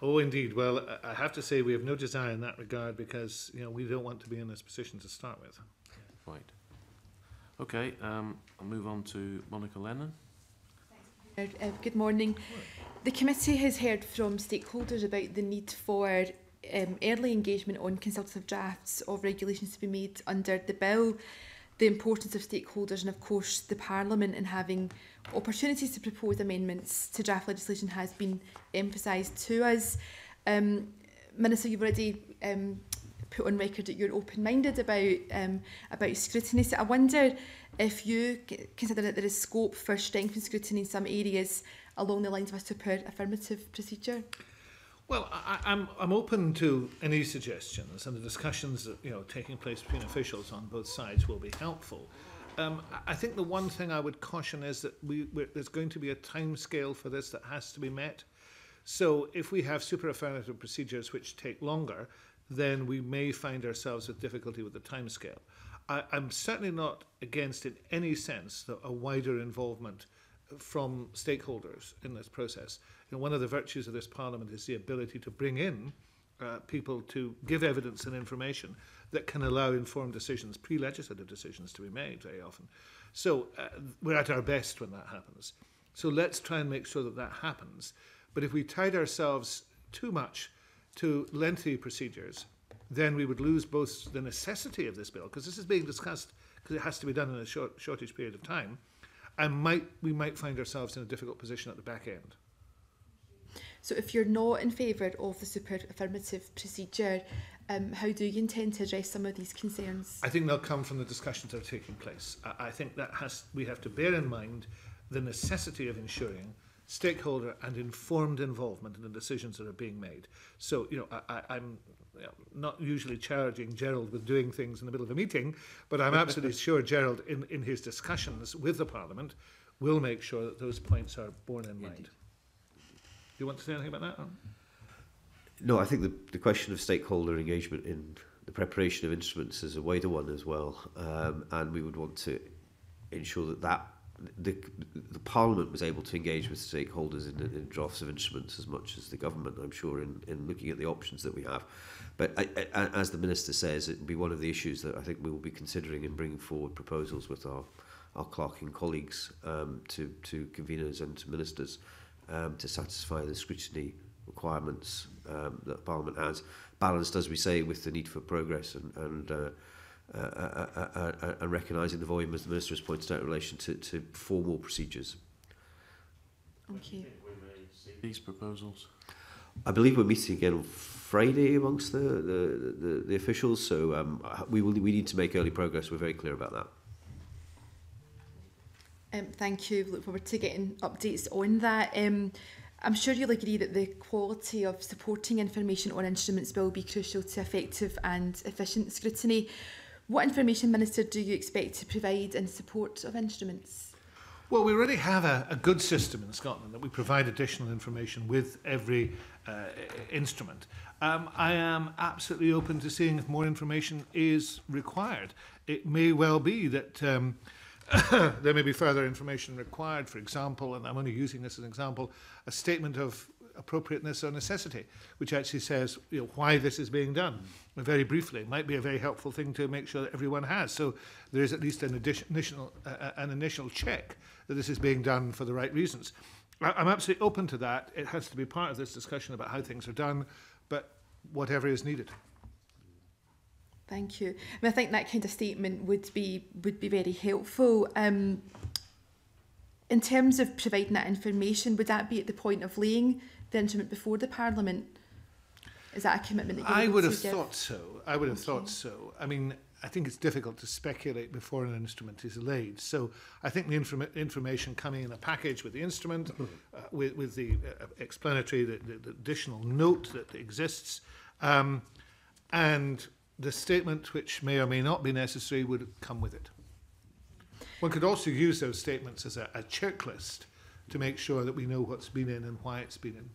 Oh, indeed. Well, I have to say we have no desire in that regard because you know we don't want to be in this position to start with.
Right. Okay. Um, I'll move on to Monica Lennon.
Uh, good morning. The committee has heard from stakeholders about the need for um, early engagement on consultative drafts of regulations to be made under the bill, the importance of stakeholders and of course the Parliament in having opportunities to propose amendments to draft legislation has been emphasised to us. Um, Minister, you've already um, put on record that you're open-minded about um, about scrutiny. So I wonder if you consider that there is scope for strengthened scrutiny in some areas along the lines of a super affirmative procedure.
Well, I, I- I'm I'm open to any suggestions, and the discussions that you know taking place between officials on both sides will be helpful. Um, I- think the one thing I would caution is that we there's going to be a time scale for this that has to be met. So if we have super affirmative procedures which take longer, then we may find ourselves with difficulty with the timescale. I, I'm certainly not against, in any sense, the, a wider involvement from stakeholders in this process. You know, one of the virtues of this parliament is the ability to bring in uh, people to give evidence and information that can allow informed decisions, pre-legislative decisions, to be made very often. So uh, we're at our best when that happens. So let's try and make sure that that happens. But if we tied ourselves too much to lengthy procedures, then we would lose both the necessity of this bill, because this is being discussed because it has to be done in a short, shortish period of time, and might, we might find ourselves in a difficult position at the back end.
So if you're not in favour of the super affirmative procedure, um, how do you intend to address some of these concerns?
I think they'll come from the discussions that are taking place. I, I think that has we have to bear in mind the necessity of ensuring stakeholder and informed involvement in the decisions that are being made. So, you know, I, I, I'm you know, not usually charging Gerald with doing things in the middle of a meeting, but I'm absolutely sure Gerald, in, in his discussions with the Parliament, will make sure that those points are borne in mind. Do you want to say anything about that? Alan?
No, I think the, the question of stakeholder engagement in the preparation of instruments is a wider one as well, um, and we would want to ensure that that the, the Parliament was able to engage with stakeholders in, in drafts of instruments as much as the government, I'm sure, in, in looking at the options that we have. But I, I, as the Minister says, it will be one of the issues that I think we will be considering in bringing forward proposals with our, our clerking colleagues um, to, to conveners and to ministers um, to satisfy the scrutiny requirements um, that Parliament has, balanced, as we say, with the need for progress and, and uh, uh, and recognising the volume, as the Minister has pointed out, in relation to, to formal procedures.
Thank you.
These proposals?
I believe we're meeting again on Friday amongst the, the, the, the officials, so um, we, will, we need to make early progress. We're very clear about that.
Um, thank you. Look forward to getting updates on that. Um, I'm sure you'll agree that the quality of supporting information on instruments will be crucial to effective and efficient scrutiny. What information, Minister, do you expect to provide in support of instruments?
Well, we already have a, a good system in Scotland that we provide additional information with every uh, instrument. Um, I am absolutely open to seeing if more information is required. It may well be that um, there may be further information required. For example, and I'm only using this as an example, a statement of appropriateness or necessity, which actually says you know, why this is being done. And very briefly, might be a very helpful thing to make sure that everyone has. So there is at least an additional, uh, uh, an initial check that this is being done for the right reasons. I, I'm absolutely open to that. It has to be part of this discussion about how things are done, but whatever is needed.
Thank you. I, mean, I think that kind of statement would be would be very helpful. Um, in terms of providing that information, would that be at the point of laying the instrument before the Parliament. Is that a commitment that you
I would have thought so. I would have
okay.
thought so. I mean, I think it's difficult to speculate before an instrument is laid. So I think the inform information coming in a package with the instrument, mm-hmm. uh, with, with the uh, explanatory, the, the, the additional note that exists, um, and the statement which may or may not be necessary would come with it. One could also use those statements as a, a checklist to make sure that we know what's been in and why it's been in.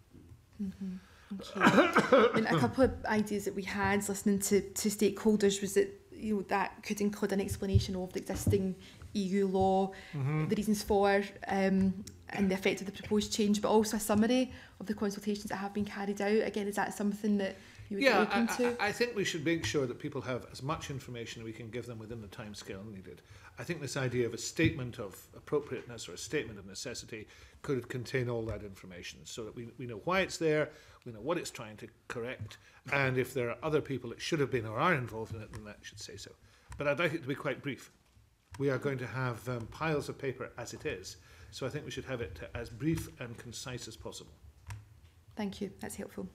Mm-hmm.
Okay. and a couple of ideas that we had listening to, to stakeholders was that you know that could include an explanation of the existing EU law,
mm-hmm.
the reasons for um, and the effect of the proposed change, but also a summary of the consultations that have been carried out. Again, is that something that you would
yeah,
open
I,
to?
I, I think we should make sure that people have as much information we can give them within the time scale needed. I think this idea of a statement of appropriateness or a statement of necessity could contain all that information so that we, we know why it's there, we know what it's trying to correct, and if there are other people that should have been or are involved in it, then that should say so. But I'd like it to be quite brief. We are going to have um, piles of paper as it is, so I think we should have it as brief and concise as possible.
Thank you. That's helpful.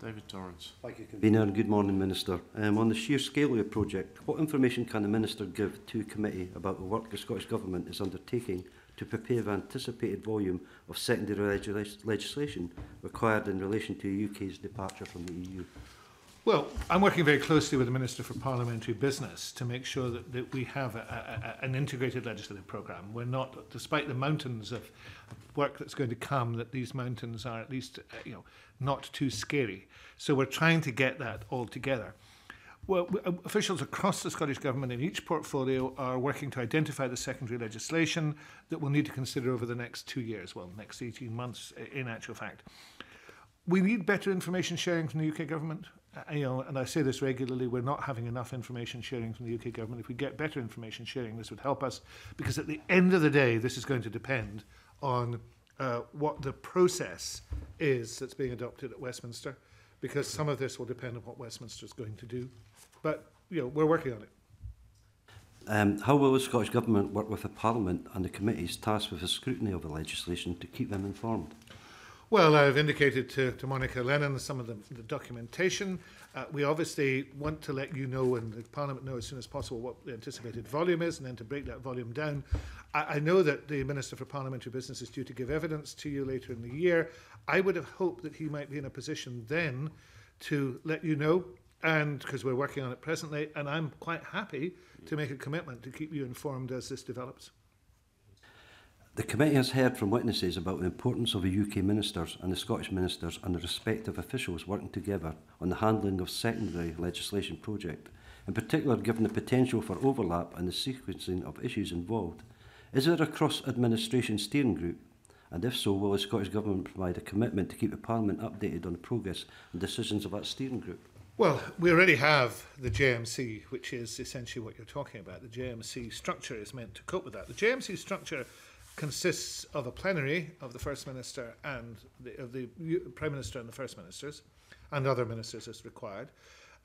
David Torrance.
Thank you, Convener. Good morning, Minister. Um, on the sheer Scaleway project, what information can the Minister give to committee about the work the Scottish Government is undertaking to prepare the anticipated volume of secondary legis legislation required in relation to UK's departure from the EU?
Well, I'm working very closely with the Minister for Parliamentary Business to make sure that, that we have a, a, an integrated legislative programme. We're not, despite the mountains of work that's going to come, that these mountains are at least, uh, you know, not too scary. So we're trying to get that all together. Well, officials across the Scottish Government in each portfolio are working to identify the secondary legislation that we'll need to consider over the next two years, well, next 18 months in actual fact. We need better information sharing from the UK Government. I, you know, and I say this regularly, we're not having enough information sharing from the UK Government. If we get better information sharing, this would help us, because at the end of the day, this is going to depend on uh, what the process is that's being adopted at Westminster, because some of this will depend on what Westminster is going to do. But you know, we're working on it.
Um, how will the Scottish Government work with the Parliament and the committees tasked with the scrutiny of the legislation to keep them informed?
Well, I've indicated to, to Monica Lennon some of the, the documentation. Uh, we obviously want to let you know and the Parliament know as soon as possible what the anticipated volume is and then to break that volume down. I, I know that the Minister for Parliamentary Business is due to give evidence to you later in the year. I would have hoped that he might be in a position then to let you know and because we're working on it presently and I'm quite happy to make a commitment to keep you informed as this develops.
The committee has heard from witnesses about the importance of the UK ministers and the Scottish ministers and the respective officials working together on the handling of secondary legislation project, in particular given the potential for overlap and the sequencing of issues involved. Is there a cross-administration steering group? And if so, will the Scottish Government provide a commitment to keep the Parliament updated on the progress and decisions of that steering group?
Well, we already have the JMC, which is essentially what you're talking about. The JMC structure is meant to cope with that. The JMC structure consists of a plenary of the First Minister and the, of the Prime Minister and the First Ministers, and other ministers as required.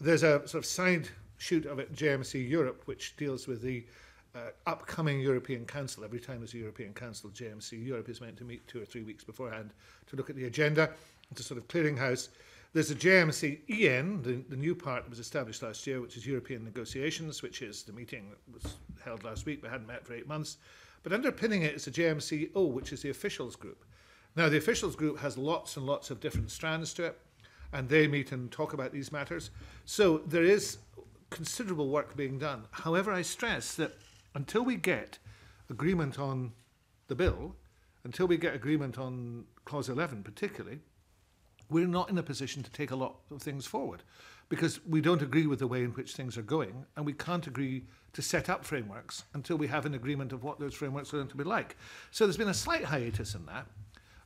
There's a sort of side shoot of it, JMC Europe, which deals with the uh, upcoming European Council. Every time there's a European Council, JMC Europe is meant to meet two or three weeks beforehand to look at the agenda. It's a sort of clearinghouse. There's a JMC EN, the, the new part that was established last year, which is European Negotiations, which is the meeting that was held last week but hadn't met for eight months. But underpinning it is a JMCO, which is the officials group. Now, the officials group has lots and lots of different strands to it, and they meet and talk about these matters. So there is considerable work being done. However, I stress that until we get agreement on the bill, until we get agreement on Clause 11 particularly, we're not in a position to take a lot of things forward because we don't agree with the way in which things are going, and we can't agree to set up frameworks until we have an agreement of what those frameworks are going to be like. So there's been a slight hiatus in that.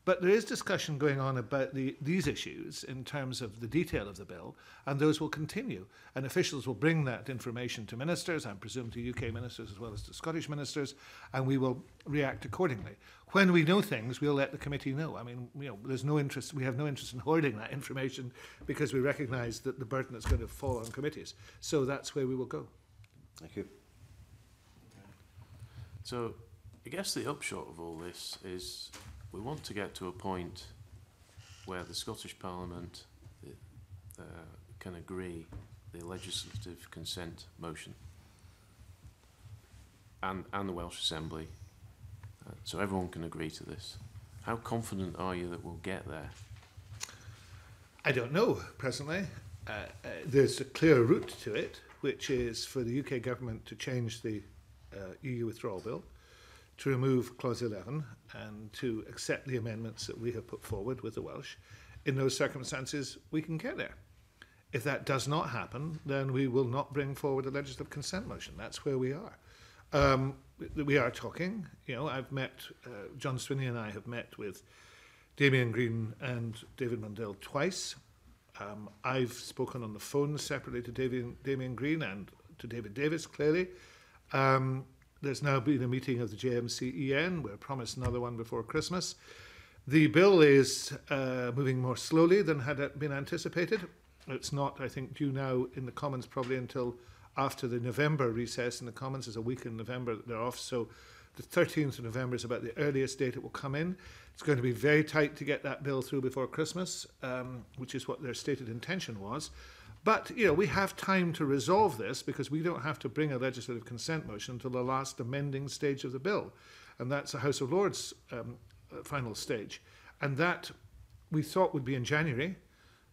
But there is discussion going on about the, these issues in terms of the detail of the bill, and those will continue. And officials will bring that information to ministers, and presume to UK ministers as well as to Scottish ministers, and we will react accordingly. When we know things, we'll let the committee know. I mean, you know, there's no interest. We have no interest in hoarding that information because we recognise that the burden is going to fall on committees. So that's where we will go.
Thank you.
So, I guess the upshot of all this is we want to get to a point where the Scottish Parliament uh, can agree the legislative consent motion and, and the Welsh Assembly uh, so everyone can agree to this. How confident are you that we'll get there?
I don't know presently. Uh, uh, there's a clear route to it, which is for the UK government to change the uh, EU withdrawal bill, to remove clause 11 and to accept the amendments that we have put forward with the Welsh, in those circumstances, we can get there. If that does not happen, then we will not bring forward a legislative consent motion. That's where we are. Um, we are talking. You know, I've met, uh, John Swinney and I have met with Damien Green and David Mundell twice. Um, I've spoken on the phone separately to Damien, Damien Green and to David Davis, clearly. Um, There's now been a meeting of the JMCEN. We're promised another one before Christmas. The bill is uh, moving more slowly than had uh, been anticipated. It's not, I think, due now in the Commons probably until after the November recess, and the Commons is a week in November that they're off. So the 13th of November is about the earliest date it will come in. It's going to be very tight to get that bill through before Christmas, um, which is what their stated intention was. But you know, we have time to resolve this because we don't have to bring a legislative consent motion until the last amending stage of the bill, and that's the House of Lords um, uh, final stage, and that we thought would be in January,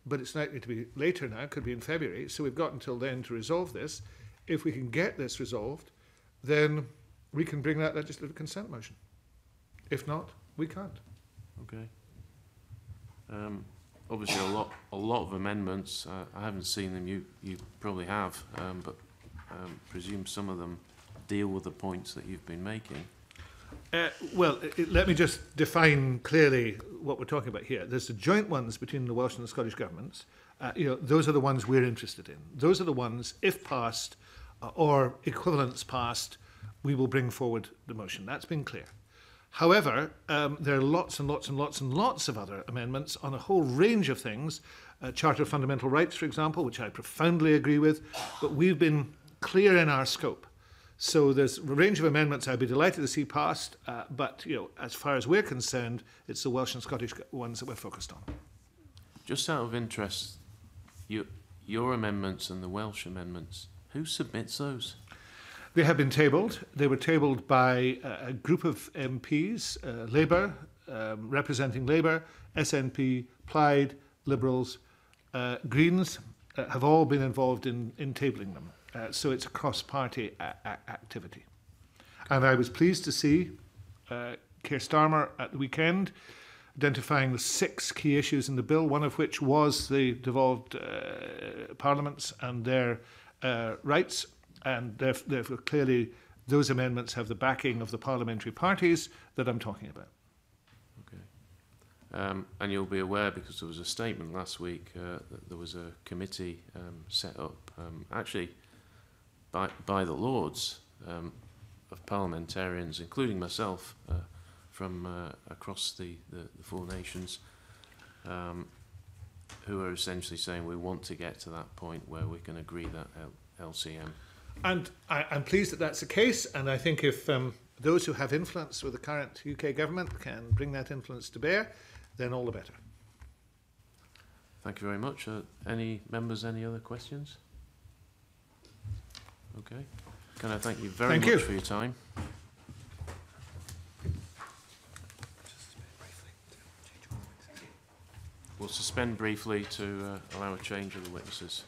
but it's likely to be later now. Could be in February. So we've got until then to resolve this. If we can get this resolved, then we can bring that legislative consent motion. If not, we can't.
Okay. Um, obviously a lot a lot of amendments. Uh, I haven't seen them. You you probably have, um, but um, presume some of them deal with the points that you've been making.
Uh, well, it, let me just define clearly what we're talking about here. There's the joint ones between the Welsh and the Scottish governments. Uh, you know, those are the ones we're interested in. Those are the ones, if passed uh, or equivalents passed, we will bring forward the motion. That's been clear. However, um, there are lots and lots and lots and lots of other amendments on a whole range of things. Uh, Charter of Fundamental Rights, for example, which I profoundly agree with, but we've been clear in our scope. So there's a range of amendments I'd be delighted to see passed, uh, but you know, as far as we're concerned, it's the Welsh and Scottish ones that we're focused on.
Just out of interest, you, your amendments and the Welsh amendments, who submits those?
They have been tabled. They were tabled by uh, a group of MPs, uh, Labour, um, representing Labour, SNP, Plaid, Liberals, uh, Greens, uh, have all been involved in, in tabling them. Uh, so it's a cross-party a- activity. And I was pleased to see uh, Keir Starmer at the weekend identifying the six key issues in the bill, one of which was the devolved uh, parliaments and their uh, rights. And therefore, therefore, clearly, those amendments have the backing of the parliamentary parties that I'm talking about.
Okay. Um, and you'll be aware, because there was a statement last week, uh, that there was a committee um, set up, um, actually, by, by the Lords um, of parliamentarians, including myself, uh, from uh, across the, the, the four nations, um, who are essentially saying we want to get to that point where we can agree that L LCM
And I, I'm pleased that that's the case. And I think if um, those who have influence with the current UK government can bring that influence to bear, then all the better.
Thank you very much. Uh, any members, any other questions? Okay. Can I thank you very
thank
much
you.
for your time? We'll suspend briefly to uh, allow a change of the witnesses.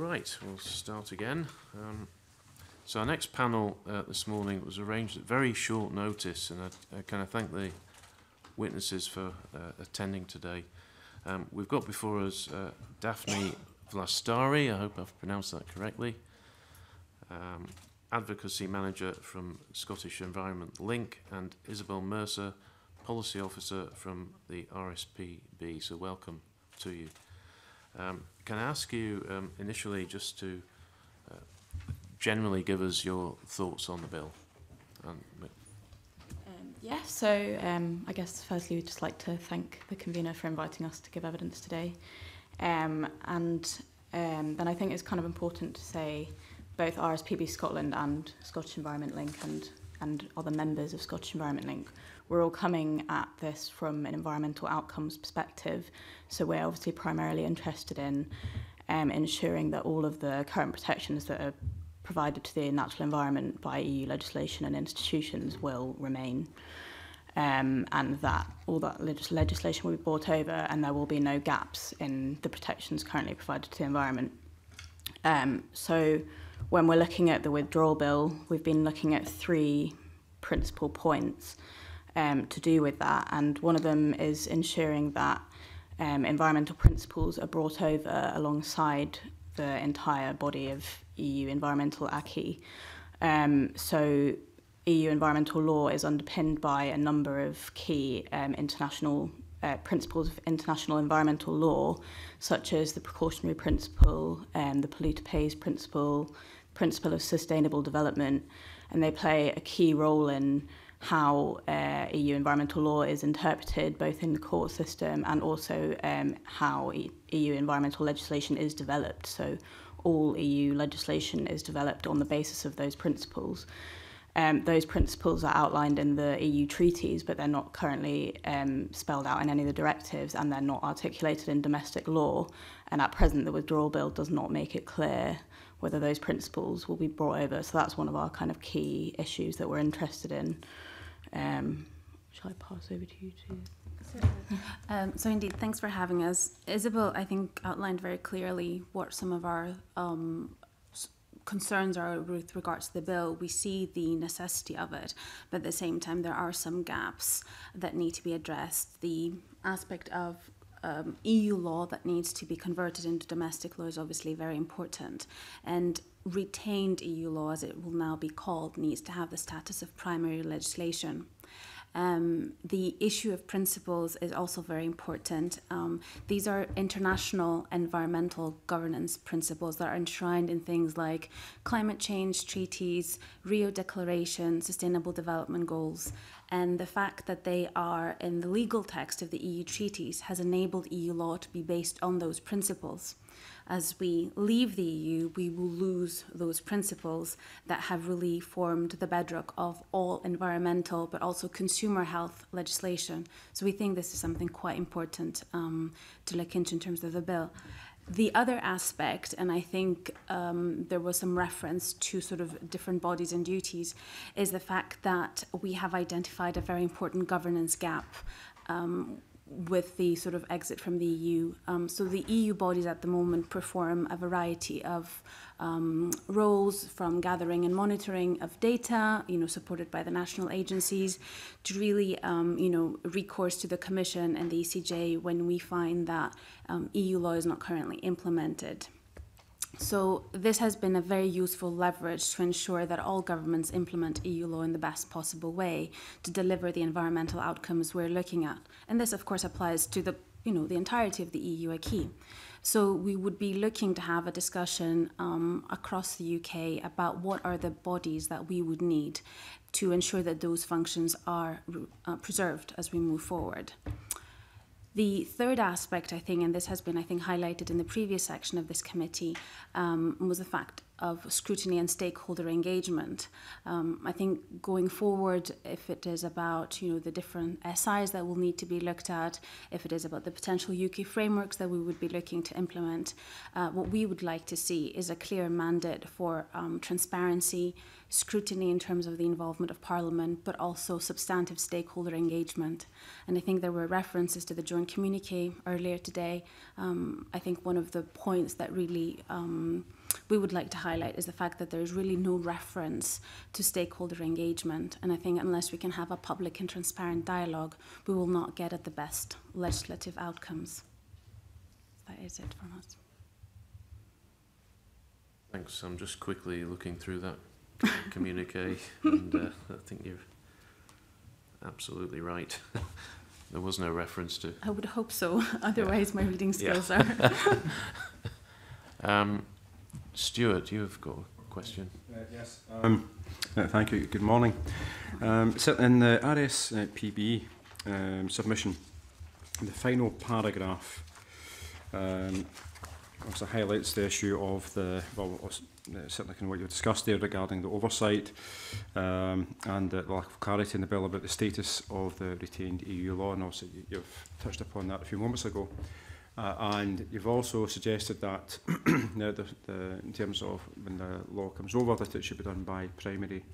Right, we'll start again. Um, so our next panel uh, this morning was arranged at very short notice, and uh, I, I kind of thank the witnesses for uh, attending today. Um, we've got before us uh, Daphne Vlastari, I hope I've pronounced that correctly, um, Advocacy Manager from Scottish Environment Link, and Isabel Mercer, Policy Officer from the RSPB. So welcome to you. Um, can I ask you um, initially just to uh, generally give us your thoughts on the bill? Um, and
Um, yeah, so um, I guess firstly we'd just like to thank the convener for inviting us to give evidence today. Um, and um, then I think it's kind of important to say both RSPB Scotland and Scottish Environment Link and, and other members of Scottish Environment Link we're all coming at this from an environmental outcomes perspective. So we're obviously primarily interested in um, ensuring that all of the current protections that are provided to the natural environment by EU legislation and institutions will remain. Um, and that all that legis legislation will be brought over and there will be no gaps in the protections currently provided to the environment. Um, so when we're looking at the withdrawal bill, we've been looking at three principal points um, to do with that. And one of them is ensuring that um, environmental principles are brought over alongside the entire body of EU environmental acquis. Um, so EU environmental law is underpinned by a number of key um, international uh, principles of international environmental law, such as the precautionary principle, um, the polluter pays principle, principle of sustainable development, and they play a key role in how uh, EU environmental law is interpreted both in the court system and also um, how e EU environmental legislation is developed. So all EU legislation is developed on the basis of those principles. Um, those principles are outlined in the EU treaties, but they're not currently um, spelled out in any of the directives and they're not articulated in domestic law. And at present, the withdrawal bill does not make it clear whether those principles will be brought over. So that's one of our kind of key issues that we're interested in. Um, shall I pass over to you too?
Um, so indeed, thanks for having us. Isabel, I think, outlined very clearly what some of our um, concerns are with regards to the bill. We see the necessity of it, but at the same time, there are some gaps that need to be addressed. The aspect of um, EU law that needs to be converted into domestic law is obviously very important. And retained EU law, as it will now be called, needs to have the status of primary legislation. Um, the issue of principles is also very important. Um, these are international environmental governance principles that are enshrined in things like climate change treaties, Rio Declaration, Sustainable Development Goals, and the fact that they are in the legal text of the EU treaties has enabled EU law to be based on those principles as we leave the EU, we will lose those principles that have really formed the bedrock of all environmental but also consumer health legislation. So we think this is something quite important um, to look into in terms of the bill. The other aspect, and I think um, there was some reference to sort of different bodies and duties, is the fact that we have identified a very important governance gap um, with the sort of exit from the EU. Um, so the EU bodies at the moment perform a variety of um, roles from gathering and monitoring of data, you know, supported by the national agencies, to really, um, you know, recourse to the Commission and the ECJ when we find that um, EU law is not currently implemented. So this has been a very useful leverage to ensure that all governments implement EU law in the best possible way to deliver the environmental outcomes we're looking at. And this, of course, applies to the, you know, the entirety of the EU acquis. So we would be looking to have a discussion um, across the UK about what are the bodies that we would need to ensure that those functions are uh, preserved as we move forward. The third aspect, I think, and this has been, I think, highlighted in the previous section of this committee, um, was the fact of scrutiny and stakeholder engagement. Um, I think going forward, if it is about you know the different SIs that will need to be looked at, if it is about the potential UK frameworks that we would be looking to implement, uh, what we would like to see is a clear mandate for um, transparency, scrutiny in terms of the involvement of Parliament, but also substantive stakeholder engagement. And I think there were references to the joint communique earlier today. Um, I think one of the points that really um, we would like to highlight is the fact that there is really no reference to stakeholder engagement. And I think unless we can have a public and transparent dialogue, we will not get at the best legislative outcomes. That is it from us.
Thanks. I'm just quickly looking through that communique, and uh, I think you're absolutely right. there was no reference to.
I would hope so. Otherwise, my reading
Yeah.
skills are.
Um, Stuart, you've got a question.
Uh, yes. Um, uh, thank you. Good morning. Um, so in the RSPB uh, um, submission, the final paragraph um, also highlights the issue of the, well, uh, certainly kind of what you discussed there regarding the oversight um, and the lack of clarity in the bill about the status of the retained EU law, and also you've touched upon that a few moments ago. Uh, and you've also suggested that now the, the, in terms of when the law comes over, that it should be done by primary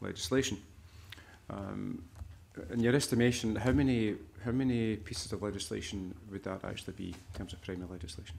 legislation. Um, in your estimation, how many how many pieces of legislation would that actually be in terms of primary legislation?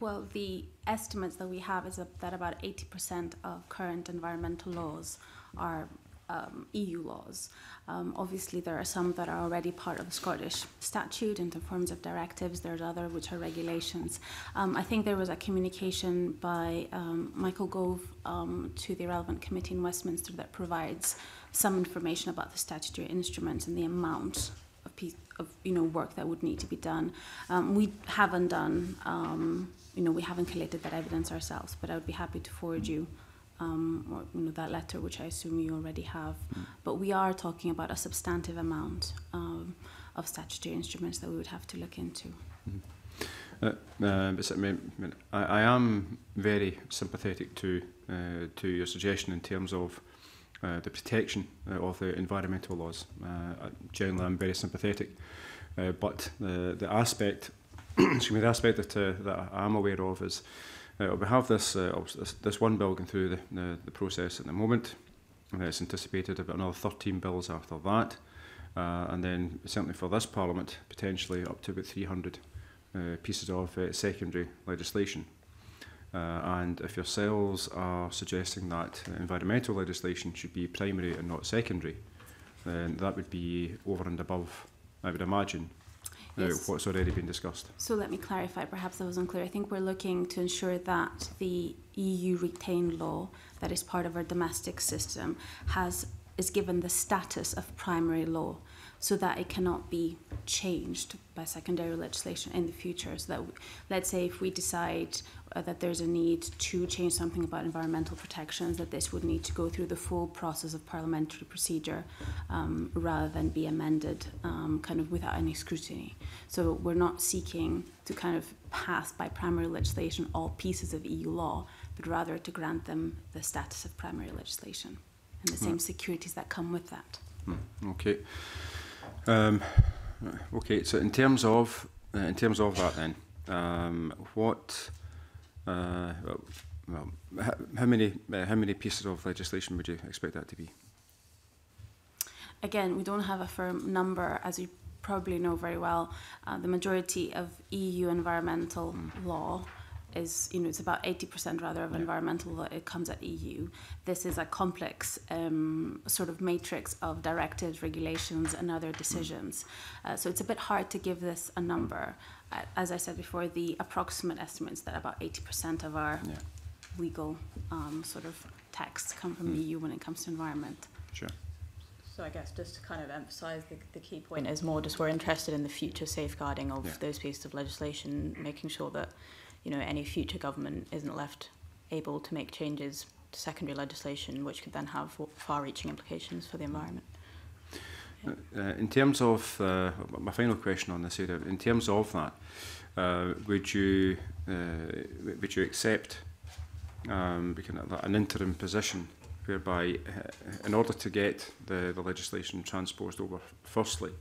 Well, the estimates that we have is that about 80% of current environmental laws are um, EU laws. Um, obviously, there are some that are already part of the Scottish statute in the forms of directives. There's other which are regulations. Um, I think there was a communication by um, Michael Gove um, to the relevant committee in Westminster that provides some information about the statutory instruments and the amount of, piece, of you know work that would need to be done. Um, we haven't done, you know, we haven't collated that evidence ourselves, but I would be happy to forward you. Um, or, you know, that letter, which I assume you already have, but we are talking about a substantive amount um, of statutory instruments that we would have to look into.
Uh, uh, but I, mean, I I, am very sympathetic to uh, to your suggestion in terms of uh, the protection uh, of the environmental laws. Uh, generally, I'm very sympathetic, uh, but the the aspect, excuse me, the aspect that uh, that I am aware of is uh, we have this, uh, this one bill going through the, the, the process at the moment. And it's anticipated about another 13 bills after that, uh, and then certainly for this Parliament potentially up to about 300 uh, pieces of uh, secondary legislation. Uh, and if yourselves are suggesting that uh, environmental legislation should be primary and not secondary, then that would be over and above, I would imagine, uh,
Yes.
what's already been discussed.
So let me clarify, perhaps I was unclear. I think we're looking to ensure that the EU retained law that is part of our domestic system has is given the status of primary law so that it cannot be changed by secondary legislation in the future. So that, w let's say, if we decide uh, that there's a need to change something about environmental protections, that this would need to go through the full process of parliamentary procedure um, rather than be amended um, kind of without any scrutiny. So we're not seeking to kind of pass by primary legislation all pieces of EU law, but rather to grant them the status of primary legislation and the same securities that come with that.
Hmm, Okay. Um, okay, so in terms of uh, in terms of that, then, um, what, uh, well, how, how many uh, how many pieces of legislation would you expect that to be?
Again, we don't have a firm number, as you probably know very well. Uh, the majority of EU environmental mm. law is, you know, it's about 80% rather of environmental law, it comes at EU. This is a complex um, sort of matrix of directives, regulations, and other decisions. Uh, so it's a bit hard to give this a number. Uh, as I said before, the approximate estimates that about 80% of our
Yeah.
legal um, sort of texts come from the EU when it comes to environment.
Sure.
So I guess just to kind of emphasise the, the key point is more just we're interested in the future safeguarding of
Yeah.
those pieces of legislation, making sure that you know, any future government isn't left able to make changes to secondary legislation, which could then have far-reaching implications for the environment.
Uh, uh in terms of uh, my final question on this area, in terms of that, uh, would you uh, would you accept um, uh, an interim position whereby, in order to get the, the legislation transposed over, firstly,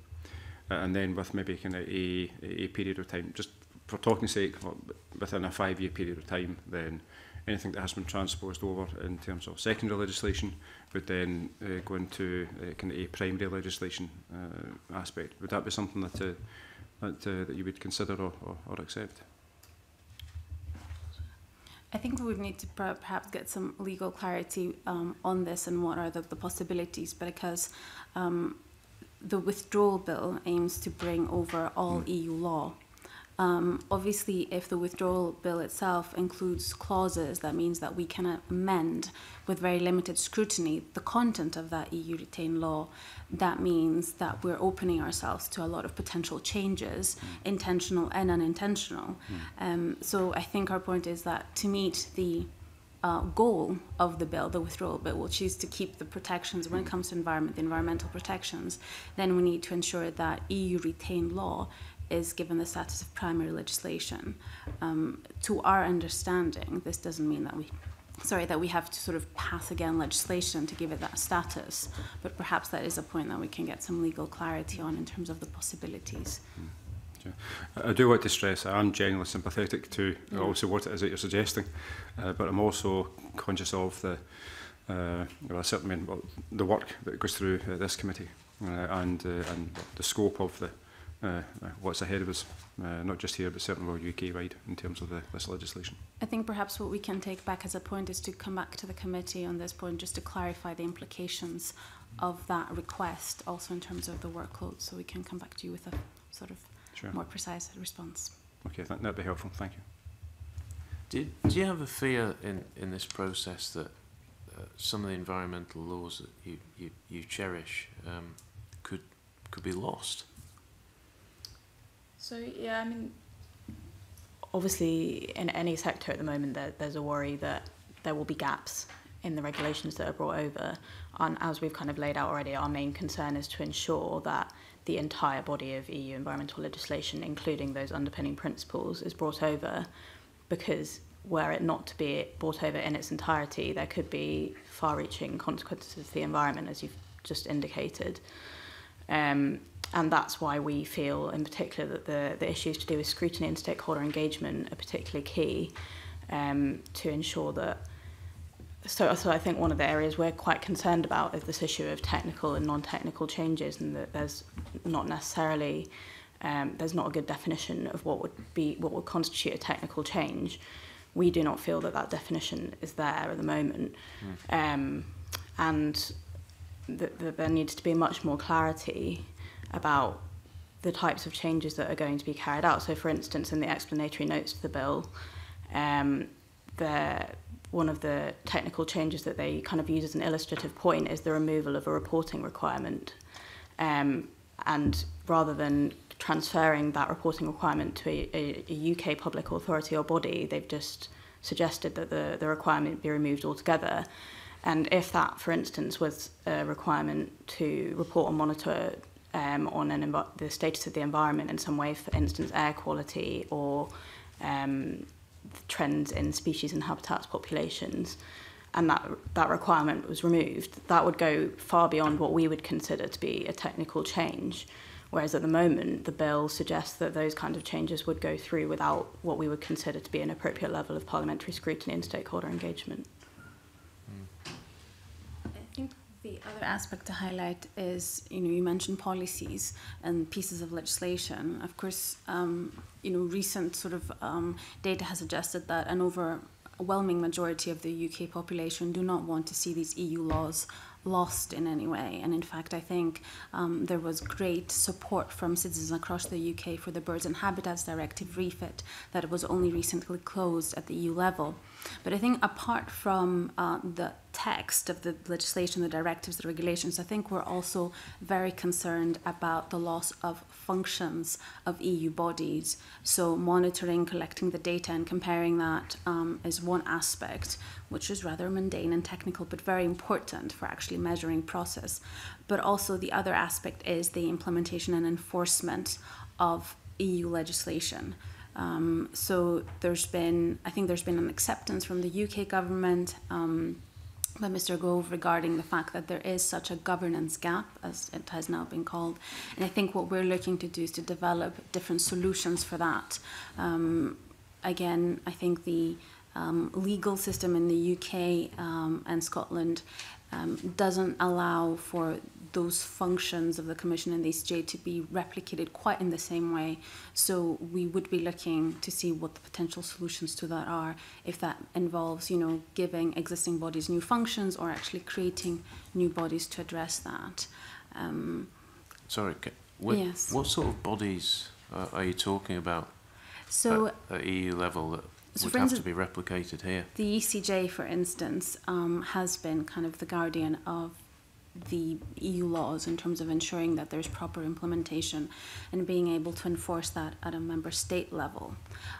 and then with maybe kind of a, a period of time, just for talking sake, within a five-year period of time, then anything that has been transposed over in terms of secondary legislation would then uh, go into uh, kind of a primary legislation uh, aspect. Would that be something that uh, that, uh, that you would consider or, or, or accept?
I think we would need to perhaps get some legal clarity um, on this and what are the, the possibilities because um, the withdrawal bill aims to bring over all mm. EU law Um, obviously, if the withdrawal bill itself includes clauses, that means that we can amend with very limited scrutiny the content of that EU retained law. That means that we're opening ourselves to a lot of potential changes, mm. intentional and unintentional. Mm. Um, so I think our point is that to meet the uh, goal of the bill, the withdrawal bill, we'll choose to keep the protections when it comes to environment, the environmental protections, then we need to ensure that EU retained law is given the status of primary legislation. Um, to our understanding, this doesn't mean that we sorry, that we have to sort of pass again legislation to give it that status. But perhaps that is a point that we can get some legal clarity on in terms of the possibilities.
Mm, yeah. I do want to stress I am genuinely sympathetic to uh, yeah. also what it is that you're suggesting, uh, but I'm also conscious of the uh, well, certainly well, the work that goes through uh, this committee uh, and uh, and the scope of the Uh, uh, what's ahead of us, uh, not just here, but certainly well UK-wide in terms of the, this legislation.
I think perhaps what we can take back as a point is to come back to the committee on this point just to clarify the implications of that request, also in terms of the workload, so we can come back to you with a sort of sure. more precise response.
Okay, that, that'd be helpful. Thank you.
Do, do you have a fear in, in this process that uh, some of the environmental laws that you, you, you cherish um, could could be lost?
So yeah, I mean, obviously in any sector at the moment, there, there's a worry that there will be gaps in the regulations that are brought over. And as we've kind of laid out already, our main concern is to ensure that the entire body of EU environmental legislation, including those underpinning principles, is brought over because were it not to be brought over in its entirety, there could be far-reaching consequences to the environment, as you've just indicated. Um, and that's why we feel in particular that the, the issues to do with scrutiny and stakeholder engagement are particularly key um, to ensure that so, so I think one of the areas we're quite concerned about is this issue of technical and non-technical changes and that there's not necessarily um, there's not a good definition of what would be what would constitute a technical change. We do not feel that that definition is there at the moment, mm. um, and that, that there needs to be much more clarity about the types of changes that are going to be carried out. So, for instance, in the explanatory notes to the bill, um, the, one of the technical changes that they kind of use as an illustrative point is the removal of a reporting requirement. Um, and rather than transferring that reporting requirement to a, a, a UK public authority or body, they've just suggested that the, the requirement be removed altogether. And if that, for instance, was a requirement to report and monitor um, on an the status of the environment in some way, for instance, air quality or um, trends in species and habitats populations, and that that requirement was removed, that would go far beyond what we would consider to be a technical change. Whereas at the moment, the bill suggests that those kinds of changes would go through without what we would consider to be an appropriate level of parliamentary scrutiny and stakeholder engagement.
The other aspect to highlight is, you know, you mentioned policies and pieces of legislation. Of course, um, you know, recent sort of um, data has suggested that an overwhelming majority of the UK population do not want to see these EU laws lost in any way. And in fact, I think um, there was great support from citizens across the UK for the Birds and Habitats Directive refit that was only recently closed at the EU level. But I think apart from uh, the text of the legislation, the directives, the regulations, I think we're also very concerned about the loss of functions of EU bodies. So monitoring, collecting the data and comparing that um, is one aspect which is rather mundane and technical, but very important for actually measuring process. But also the other aspect is the implementation and enforcement of EU legislation. Um, so there's been, I think there's been an acceptance from the UK government um, by Mr. Gove regarding the fact that there is such a governance gap, as it has now been called. And I think what we're looking to do is to develop different solutions for that. Um, again, I think the um, legal system in the UK um, and Scotland um, doesn't allow for those functions of the Commission and the ECJ to be replicated quite in the same way. So we would be looking to see what the potential solutions to that are, if that involves, you know, giving existing bodies new functions or actually creating new bodies to address that. Um,
Sorry, what,
Yes.
what sort of bodies uh, are you talking about
so
at, at EU level that
So
would have to be replicated here?
The ECJ, for instance, um, has been kind of the guardian of the EU laws in terms of ensuring that there's proper implementation and being able to enforce that at a member state level.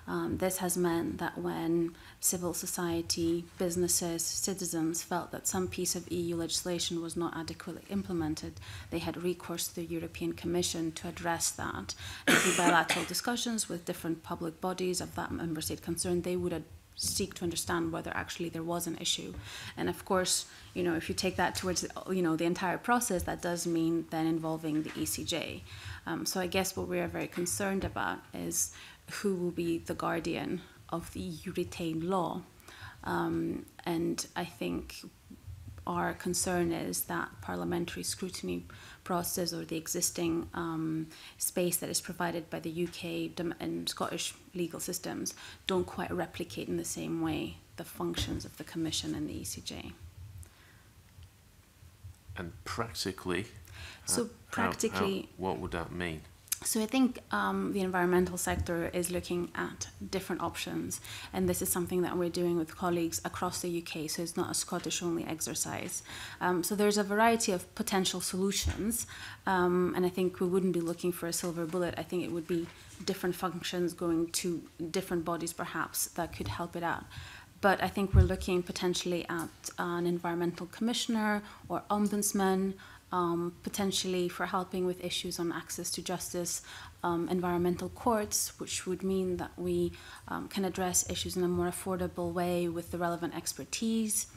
Um, this has meant that when civil society, businesses, citizens felt that some piece of EU legislation was not adequately implemented, they had recourse to the European Commission to address that. Through bilateral discussions with different public bodies of that member state concerned, they would seek to understand whether actually there was an issue. And of course, you know, if you take that towards, you know, the entire process, that does mean then involving the ECJ. Um, so I guess what we are very concerned about is who will be the guardian of the EU retained law. Um, and I think our concern is that parliamentary scrutiny process or the existing um, space that is provided by the UK and Scottish legal systems don't quite replicate in the same way the functions of the Commission and the ECJ.
And practically,
so practically,
how, how, what would that mean?
So I think um, the environmental sector is looking at different options, and this is something that we're doing with colleagues across the UK. So it's not a Scottish-only exercise. Um, so there's a variety of potential solutions, um, and I think we wouldn't be looking for a silver bullet. I think it would be different functions going to different bodies, perhaps that could help it out. But I think we're looking potentially at an environmental commissioner or ombudsman, um, potentially for helping with issues on access to justice, um, environmental courts, which would mean that we um, can address issues in a more affordable way with the relevant expertise.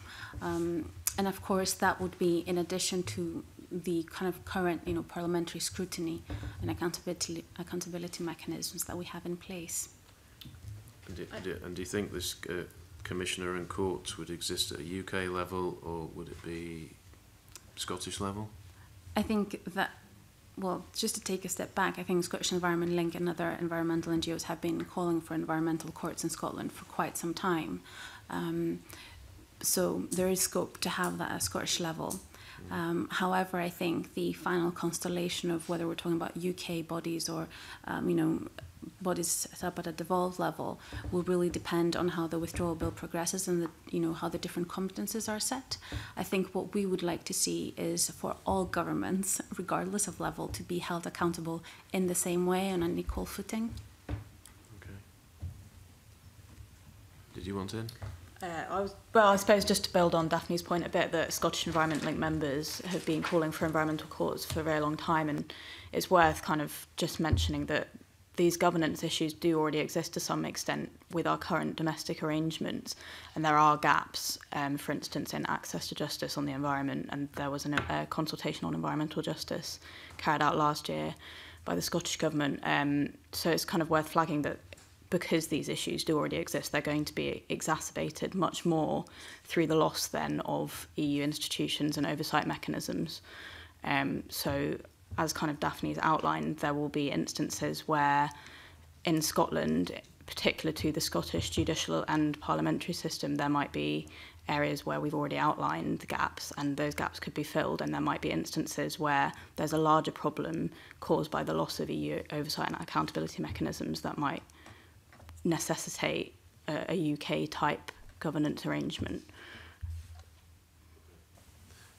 Um, and of course, that would be in addition to the kind of current, you know, parliamentary scrutiny and accountability, accountability mechanisms that we have in place.
And do, do, and do you think this uh, commissioner and courts would exist at a UK level or would it be Scottish level?
I think that, well, just to take a step back, I think Scottish Environment Link and other environmental NGOs have been calling for environmental courts in Scotland for quite some time. Um, so there is scope to have that at Scottish level. Um, however, I think the final constellation of whether we're talking about UK bodies or, um, you know, bodies set up at a devolved level will really depend on how the withdrawal bill progresses and the, you know how the different competences are set. I think what we would like to see is for all governments, regardless of level, to be held accountable in the same way on an equal footing.
Okay. Did you want in?
Uh, I was, well, I suppose just to build on Daphne's point a bit, that Scottish Environment Link members have been calling for environmental courts for a very long time, and it's worth kind of just mentioning that these governance issues do already exist to some extent with our current domestic arrangements, and there are gaps, um, for instance, in access to justice on the environment, and there was an, a consultation on environmental justice carried out last year by the Scottish Government. Um, so it's kind of worth flagging that because these issues do already exist, they're going to be exacerbated much more through the loss then of EU institutions and oversight mechanisms. Um, so, as kind of Daphne's outlined, there will be instances where in Scotland, particular to the Scottish judicial and parliamentary system, there might be areas where we've already outlined the gaps and those gaps could be filled and there might be instances where there's a larger problem caused by the loss of EU oversight and accountability mechanisms that might necessitate a, a UK type governance arrangement.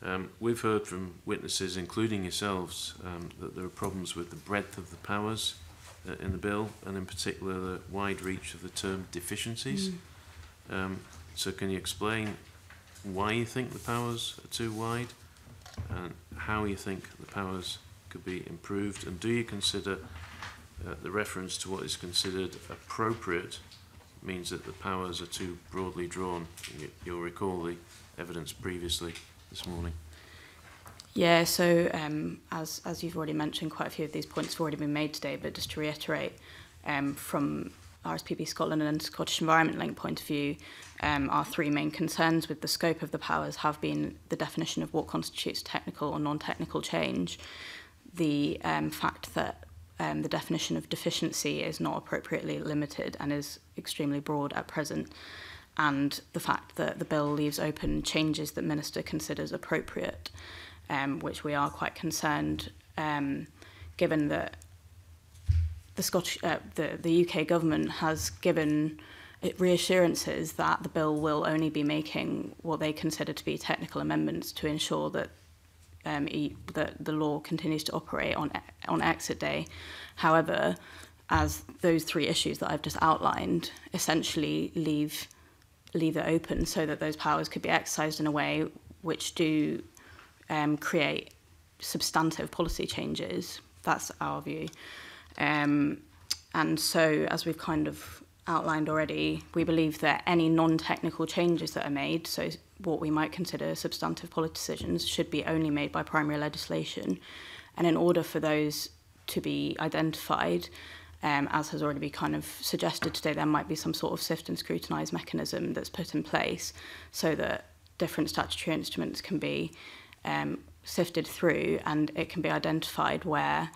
Um, we've heard from witnesses, including yourselves, um, that there are problems with the breadth of the powers uh, in the bill, and in particular the wide reach of the term deficiencies. Mm. Um, so can you explain why you think the powers are too wide, and how you think the powers could be improved, and do you consider uh, the reference to what is considered appropriate means that the powers are too broadly drawn. You'll recall the evidence previously this morning.
Yeah, so um, as, as you've already mentioned, quite a few of these points have already been made today, but just to reiterate, um, from RSPB Scotland and Scottish Environment Link point of view, um, our three main concerns with the scope of the powers have been the definition of what constitutes technical or non-technical change, the um, fact that um, the definition of deficiency is not appropriately limited and is extremely broad at present. And the fact that the bill leaves open changes that Minister considers appropriate, um, which we are quite concerned, um, given that the Scottish, uh, the, the UK government has given reassurances that the bill will only be making what they consider to be technical amendments to ensure that um, that the law continues to operate on on exit day. However, as those three issues that I've just outlined essentially leave leave it open so that those powers could be exercised in a way which do um, create substantive policy changes. That's our view. Um, and so, as we've kind of outlined already, we believe that any non-technical changes that are made, so what we might consider substantive policy decisions should be only made by primary legislation. And in order for those to be identified, um, as has already been kind of suggested today, there might be some sort of sift and scrutinise mechanism that's put in place so that different statutory instruments can be um, sifted through and it can be identified where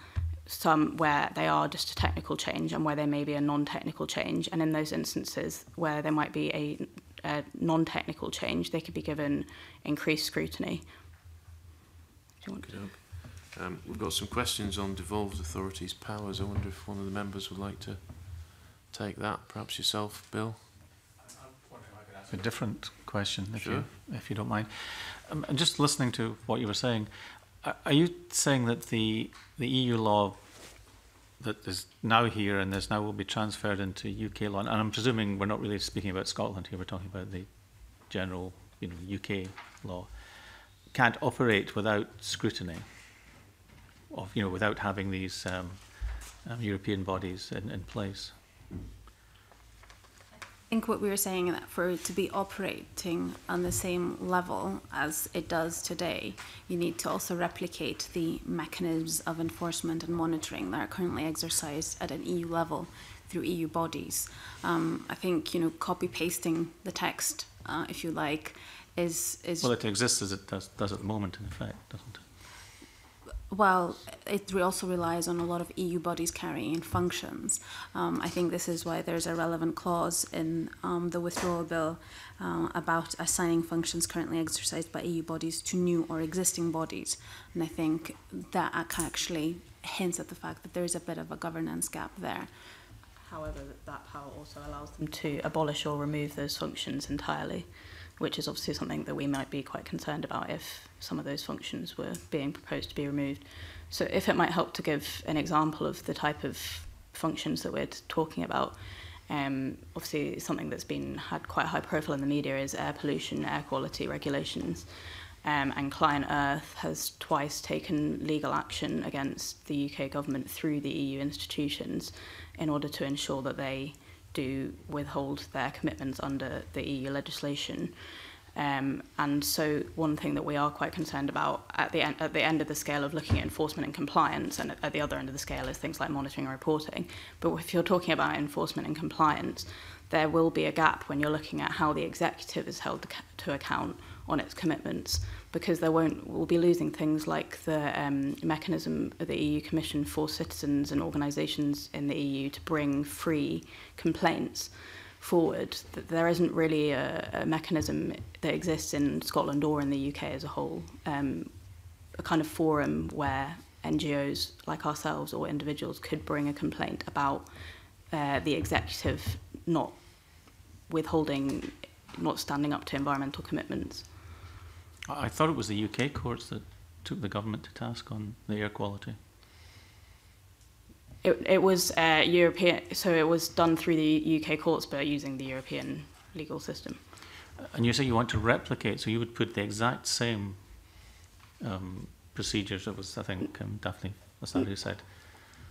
some where they are just a technical change and where they may be a non-technical change and in those instances where there might be a uh, non-technical change, they could be given increased scrutiny. Do you want to?
Um, we've got some questions on devolved authorities' powers. I wonder if one of the members would like to take that. Perhaps yourself, Bill.
A different question, if
sure.
you if you don't mind. Um, just listening to what you were saying, are, are you saying that the the EU law that is now here and is now will be transferred into UK law. And I'm presuming we're not really speaking about Scotland here, we're talking about the general you know, UK law, can't operate without scrutiny, of, you know, without having these um, um, European bodies in, in place.
Think what we were saying that for it to be operating on the same level as it does today, you need to also replicate the mechanisms of enforcement and monitoring that are currently exercised at an EU level through EU bodies. Um, I think you know copy pasting the text, uh, if you like, is is
Well, it exists as it does, does at the moment, in effect, doesn't?
Well, it also relies on a lot of EU bodies carrying functions. Um, I think this is why there's a relevant clause in um, the withdrawal bill uh, about assigning functions currently exercised by EU bodies to new or existing bodies. And I think that actually hints at the fact that there is a bit of a governance gap there.
However, that power also allows them to abolish or remove those functions entirely, which is obviously something that we might be quite concerned about if some of those functions were being proposed to be removed. So if it might help to give an example of the type of functions that we're talking about, um, obviously something that's been had quite high profile in the media is air pollution, air quality regulations. Um, and Client Earth has twice taken legal action against the UK government through the EU institutions in order to ensure that they do withhold their commitments under the EU legislation. Um, and so one thing that we are quite concerned about at the, at the end of the scale of looking at enforcement and compliance and at, at the other end of the scale is things like monitoring and reporting. But if you're talking about enforcement and compliance, there will be a gap when you're looking at how the executive is held to account on its commitments because there won't we'll be losing things like the um, mechanism of the EU Commission for citizens and organisations in the EU to bring free complaints forward. that There isn't really a, a mechanism that exists in Scotland or in the UK as a whole, um, a kind of forum where NGOs like ourselves or individuals could bring a complaint about uh, the executive not withholding, not standing up to environmental commitments.
I thought it was the UK courts that took the government to task on the air quality.
It, it was uh, European, so it was done through the UK courts, but using the European legal system.
And you say you want to replicate, so you would put the exact same um, procedures. It was, I think, um, Daphne was that who said.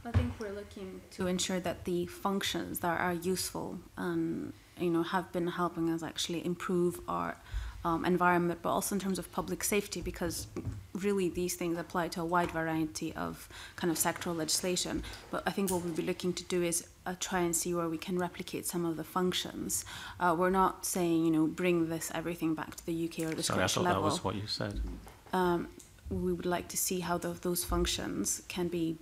I think we're looking to ensure that the functions that are useful and you know have been helping us actually improve our um, environment, but also in terms of public safety, because really these things apply to a wide variety of kind of sectoral legislation. But I think what we'll be looking to do is uh, try and see where we can replicate some of the functions. Uh, we're not saying you know bring this everything back to the UK or the
Sorry, I thought
level
that was what you said.
um, we would like to see how tho- those functions can be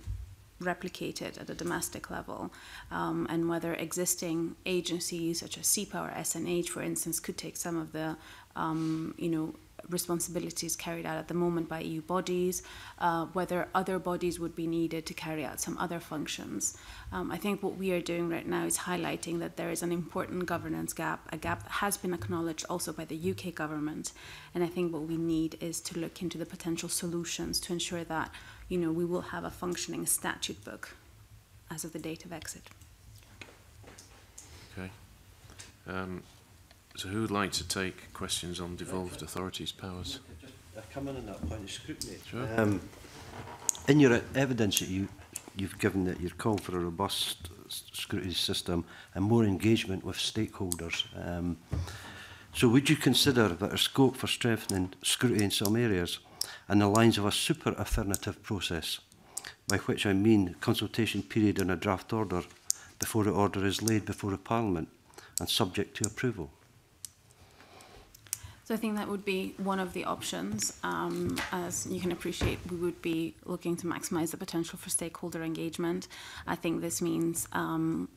replicated at a domestic level um, and whether existing agencies such as CEPA or SNH, for instance, could take some of the, um, you know, responsibilities carried out at the moment by EU bodies, uh, whether other bodies would be needed to carry out some other functions. Um, I think what we are doing right now is highlighting that there is an important governance gap, a gap that has been acknowledged also by the UK government. And I think what we need is to look into the potential solutions to ensure that, you know, we will have a functioning statute book as of the date of exit.
Okay. Um, So who would like to take questions on devolved authorities' powers?
I come in on that point of scrutiny.
Sure.
Um, in your evidence that you, you've given that you're calling for a robust scrutiny system and more engagement with stakeholders, um, so would you consider that there's scope for strengthening scrutiny in some areas and the lines of a super affirmative process, by which I mean consultation period on a draft order before the order is laid before the Parliament and subject to approval?
So I think that would be one of the options. Um, as you can appreciate, we would be looking to maximise the potential for stakeholder engagement. I think this means um,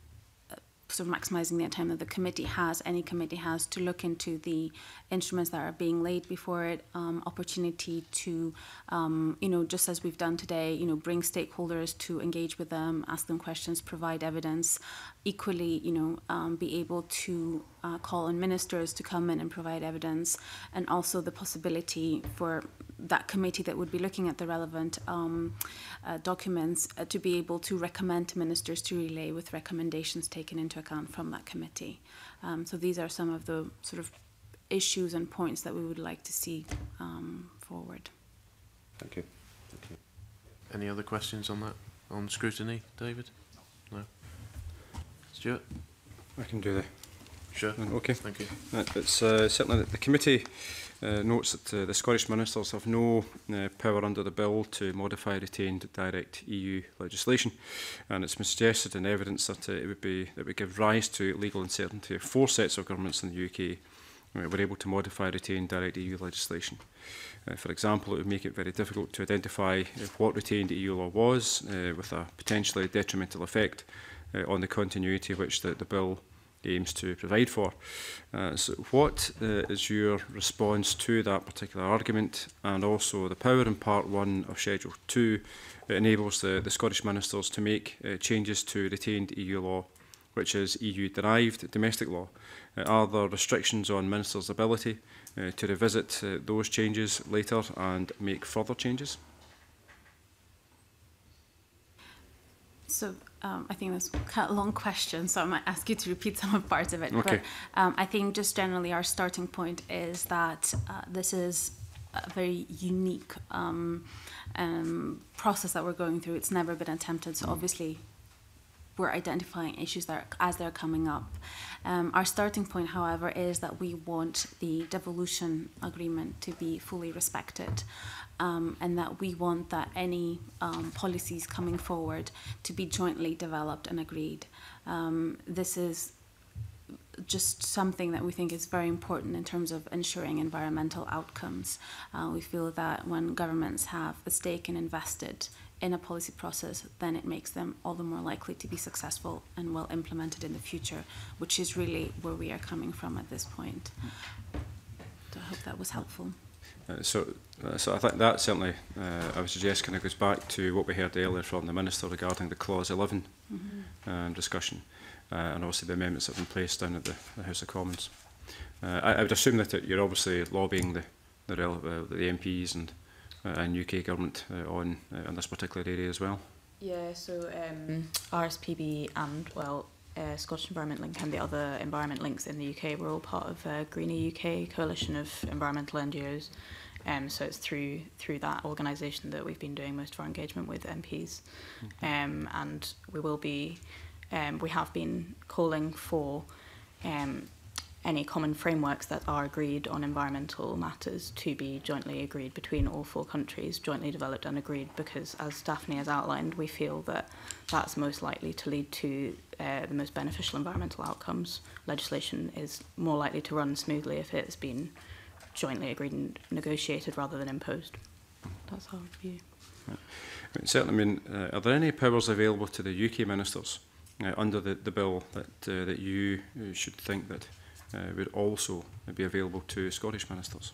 sort of maximising the time that the committee has, any committee has, to look into the instruments that are being laid before it, um, opportunity to, um, you know, just as we've done today, you know, bring stakeholders to engage with them, ask them questions, provide evidence. Equally, you know, um, be able to uh, call on ministers to come in and provide evidence, and also the possibility for that committee that would be looking at the relevant um, uh, documents uh, to be able to recommend to ministers to relay with recommendations taken into account from that committee. Um, so these are some of the sort of issues and points that we would like to see um, forward.
Thank you. Thank you.
Any other questions on that, on scrutiny, David? No? Stuart?
I can do the
Sure.
Mm, okay.
Thank you.
It's uh, certainly the, the committee uh, notes that uh, the Scottish ministers have no uh, power under the bill to modify retained direct EU legislation, and it's been suggested in evidence that uh, it would be that would give rise to legal uncertainty if four sets of governments in the UK uh, were able to modify retained direct EU legislation. Uh, for example, it would make it very difficult to identify uh, what retained EU law was, uh, with a potentially detrimental effect uh, on the continuity which the, the bill aims to provide for. Uh, so what uh, is your response to that particular argument and also the power in part one of schedule two that enables the, the Scottish ministers to make uh, changes to retained EU law which is EU derived domestic law? Uh, are there restrictions on ministers' ability uh, to revisit uh, those changes later and make further changes?
So um, I think that's quite a long question, so I might ask you to repeat some of parts of it.
Okay.
But um, I think just generally our starting point is that uh, this is a very unique um, um, process that we're going through. It's never been attempted, so obviously we're identifying issues that are, as they're coming up. Um, our starting point, however, is that we want the devolution agreement to be fully respected. Um, and that we want that any um, policies coming forward to be jointly developed and agreed. Um, this is just something that we think is very important in terms of ensuring environmental outcomes. Uh, we feel that when governments have a stake and invested in a policy process, then it makes them all the more likely to be successful and well implemented in the future, which is really where we are coming from at this point. So I hope that was helpful.
Uh, so, uh, so I think that certainly, uh, I would suggest, kind of goes back to what we heard earlier from the Minister regarding the Clause 11 mm-hmm. um, discussion uh, and obviously the amendments that have been placed down at the, the House of Commons. Uh, I, I would assume that you're obviously lobbying the, the, uh, the MPs and, uh, and UK government uh, on, uh, on this particular area as well.
Yeah, so um, RSPB and, well, uh, Scottish Environment Link and the other environment links in the UK, we're all part of uh, Greener UK, coalition of environmental NGOs. Um, so it's through through that organisation that we've been doing most of our engagement with MPs, um, and we will be um, we have been calling for um, any common frameworks that are agreed on environmental matters to be jointly agreed between all four countries, jointly developed and agreed, because as Daphne has outlined, we feel that that's most likely to lead to uh, the most beneficial environmental outcomes, legislation is more likely to run smoothly if it's been jointly agreed and negotiated rather than imposed. That's our view.
Right. Certainly, I mean, uh, are there any powers available to the UK ministers uh, under the, the bill that uh, that you uh, should think that uh, would also be available to Scottish ministers?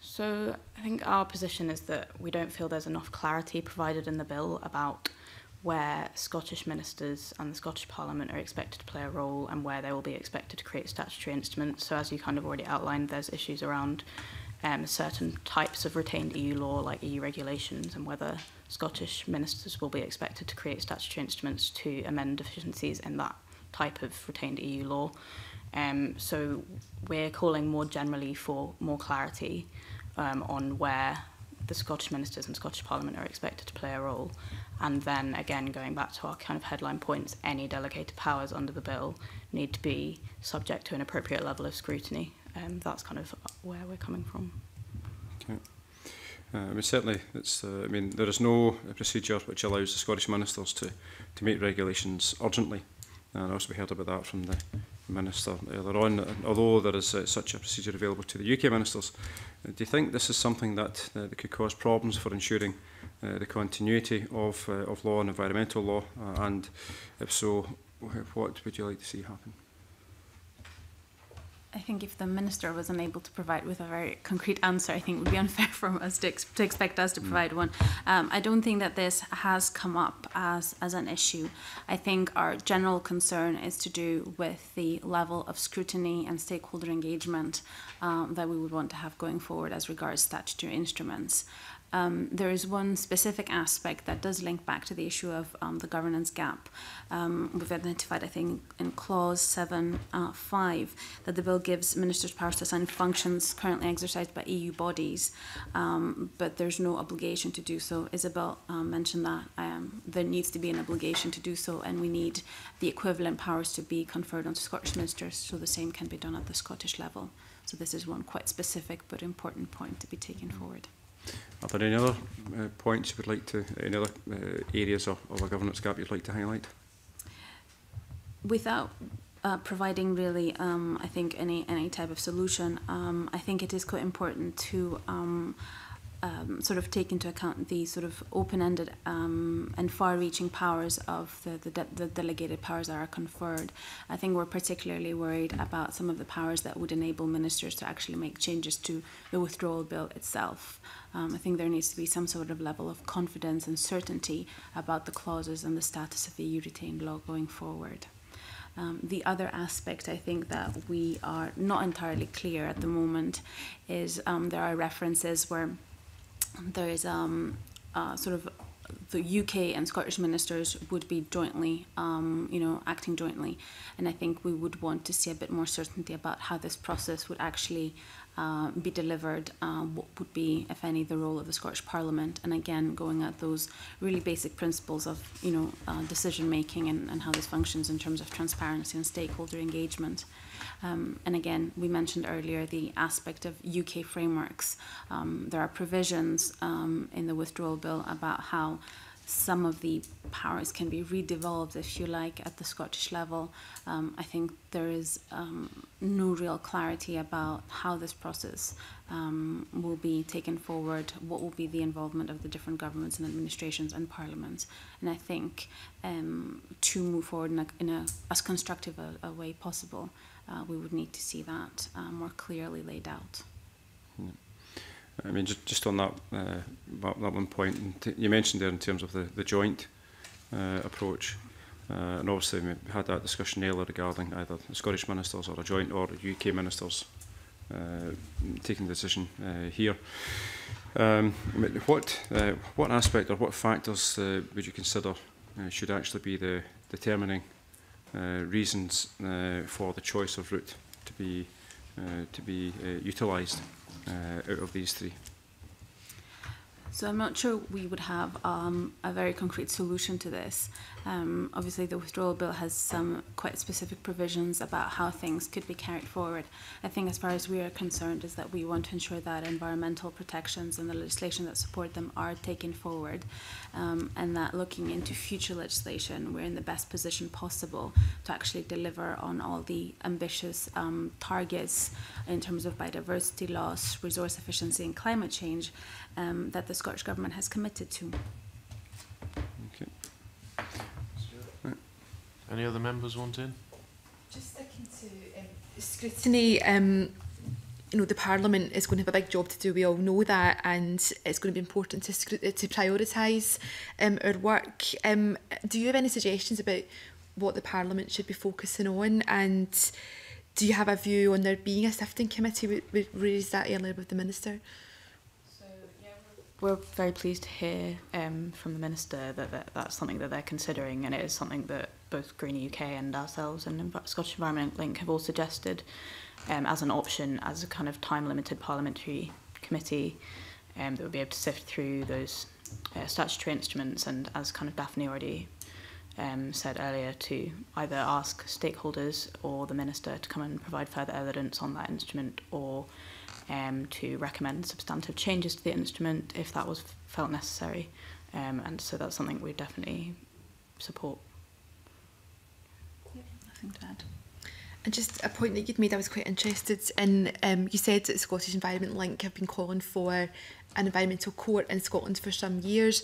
So I think our position is that we don't feel there's enough clarity provided in the bill about where Scottish ministers and the Scottish Parliament are expected to play a role and where they will be expected to create statutory instruments. So as you kind of already outlined, there's issues around um, certain types of retained EU law, like EU regulations, and whether Scottish ministers will be expected to create statutory instruments to amend deficiencies in that type of retained EU law. Um, so we're calling more generally for more clarity um, on where the Scottish ministers and Scottish Parliament are expected to play a role And then again, going back to our kind of headline points, any delegated powers under the bill need to be subject to an appropriate level of scrutiny. Um, that's kind of where we're coming from.
Okay. Uh, I mean, certainly, it's, uh, I mean, there is no uh, procedure which allows the Scottish ministers to, to make regulations urgently. And also we heard about that from the minister earlier on. Although there is uh, such a procedure available to the UK ministers, uh, do you think this is something that, uh, that could cause problems for ensuring the continuity of, uh, of law and environmental law? Uh, and if so, what would you like to see happen?
I think if the minister was unable to provide with a very concrete answer, I think it would be unfair for us to, ex to expect us to provide one. Um, I don't think that this has come up as, as an issue. I think our general concern is to do with the level of scrutiny and stakeholder engagement um, that we would want to have going forward as regards statutory instruments. Um, there is one specific aspect that does link back to the issue of um, the governance gap. Um, we've identified, I think, in clause 7.5 uh, that the bill gives ministers powers to assign functions currently exercised by EU bodies, um, but there's no obligation to do so. Isabel um, mentioned that um, there needs to be an obligation to do so, and we need the equivalent powers to be conferred on Scottish ministers, so the same can be done at the Scottish level. So this is one quite specific but important point to be taken forward.
Are there any other uh, points you would like to, any other uh, areas of, of a governance gap you'd like to highlight?
Without uh, providing really, um, I think, any, any type of solution, um, I think it is quite important to um, um, sort of take into account the sort of open-ended um, and far-reaching powers of the, the, de the delegated powers that are conferred. I think we're particularly worried about some of the powers that would enable ministers to actually make changes to the withdrawal bill itself. Um, I think there needs to be some sort of level of confidence and certainty about the clauses and the status of the EU retained law going forward. Um, the other aspect I think that we are not entirely clear at the moment is um, there are references where there is um, uh, sort of the UK and Scottish ministers would be jointly, um, you know, acting jointly, and I think we would want to see a bit more certainty about how this process would actually uh, be delivered, uh, what would be, if any, the role of the Scottish Parliament, and again, going at those really basic principles of, you know, uh, decision making and, and how this functions in terms of transparency and stakeholder engagement. Um, and again, we mentioned earlier the aspect of UK frameworks. Um, there are provisions um, in the withdrawal bill about how some of the powers can be redeveloped, if you like, at the Scottish level. Um, I think there is um, no real clarity about how this process um, will be taken forward, what will be the involvement of the different governments and administrations and parliaments. And I think um, to move forward in a, in a as constructive a, a way possible, uh, we would need to see that uh, more clearly laid out.
Yeah. I mean, just, just on that, uh, that, that one point, you mentioned there in terms of the, the joint uh, approach, uh, and obviously we had that discussion earlier regarding either the Scottish ministers or a joint or UK ministers uh, taking the decision uh, here. Um, what, uh, what aspect or what factors uh, would you consider uh, should actually be the determining Uh, reasons uh, for the choice of route to be, uh, to be uh, utilised uh, out of these three.
So I'm not sure we would have um, a very concrete solution to this. Um, obviously, the withdrawal bill has some quite specific provisions about how things could be carried forward. I think, as far as we are concerned, is that we want to ensure that environmental protections and the legislation that support them are taken forward, um, and that looking into future legislation, we're in the best position possible to actually deliver on all the ambitious um, targets in terms of biodiversity loss, resource efficiency, and climate change um, that the Scottish Government has committed to.
Okay. Right.
Any other members want in?
Just sticking to um, scrutiny, um, you know, the Parliament is going to have a big job to do. We all know that, and it's going to be important to to prioritise um, our work. Um, do you have any suggestions about what the Parliament should be focusing on? And do you have a view on there being a sifting committee? We, we raised that earlier with the Minister
we're very pleased to hear um, from the minister that, that that's something that they're considering, and it is something that both Green UK and ourselves and Scottish Environment Link have all suggested um, as an option, as a kind of time-limited parliamentary committee um, that would be able to sift through those uh, statutory instruments, and as kind of Daphne already um, said earlier, to either ask stakeholders or the minister to come and provide further evidence on that instrument or um, to recommend substantive changes to the instrument if that was felt necessary. Um, and so that's something we definitely support.
Nothing to add.
And just a point that you'd made, I was quite interested in. Um, you said that Scottish Environment Link have been calling for an environmental court in Scotland for some years.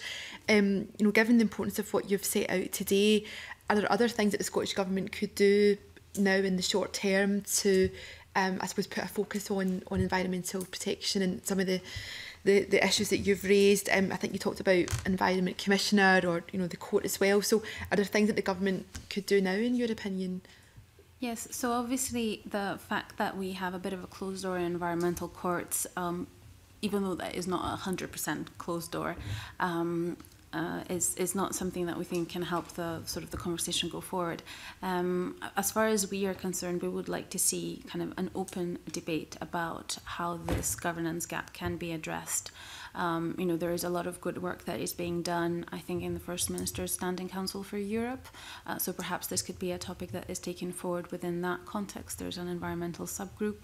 Um, you know, given the importance of what you've set out today, are there other things that the Scottish Government could do now in the short term to, um, I suppose, put a focus on on environmental protection and some of the the, the issues that you've raised. Um, I think you talked about Environment Commissioner or you know the court as well. So, are there things that the government could do now, in your opinion?
Yes, so obviously the fact that we have a bit of a closed door in environmental courts, um, even though that is not a hundred percent closed door, um, uh, is is not something that we think can help the sort of the conversation go forward. Um, as far as we are concerned, we would like to see kind of an open debate about how this governance gap can be addressed. Um, you know, there is a lot of good work that is being done, I think, in the First Minister's Standing Council for Europe. Uh, so perhaps this could be a topic that is taken forward within that context. There's an environmental subgroup.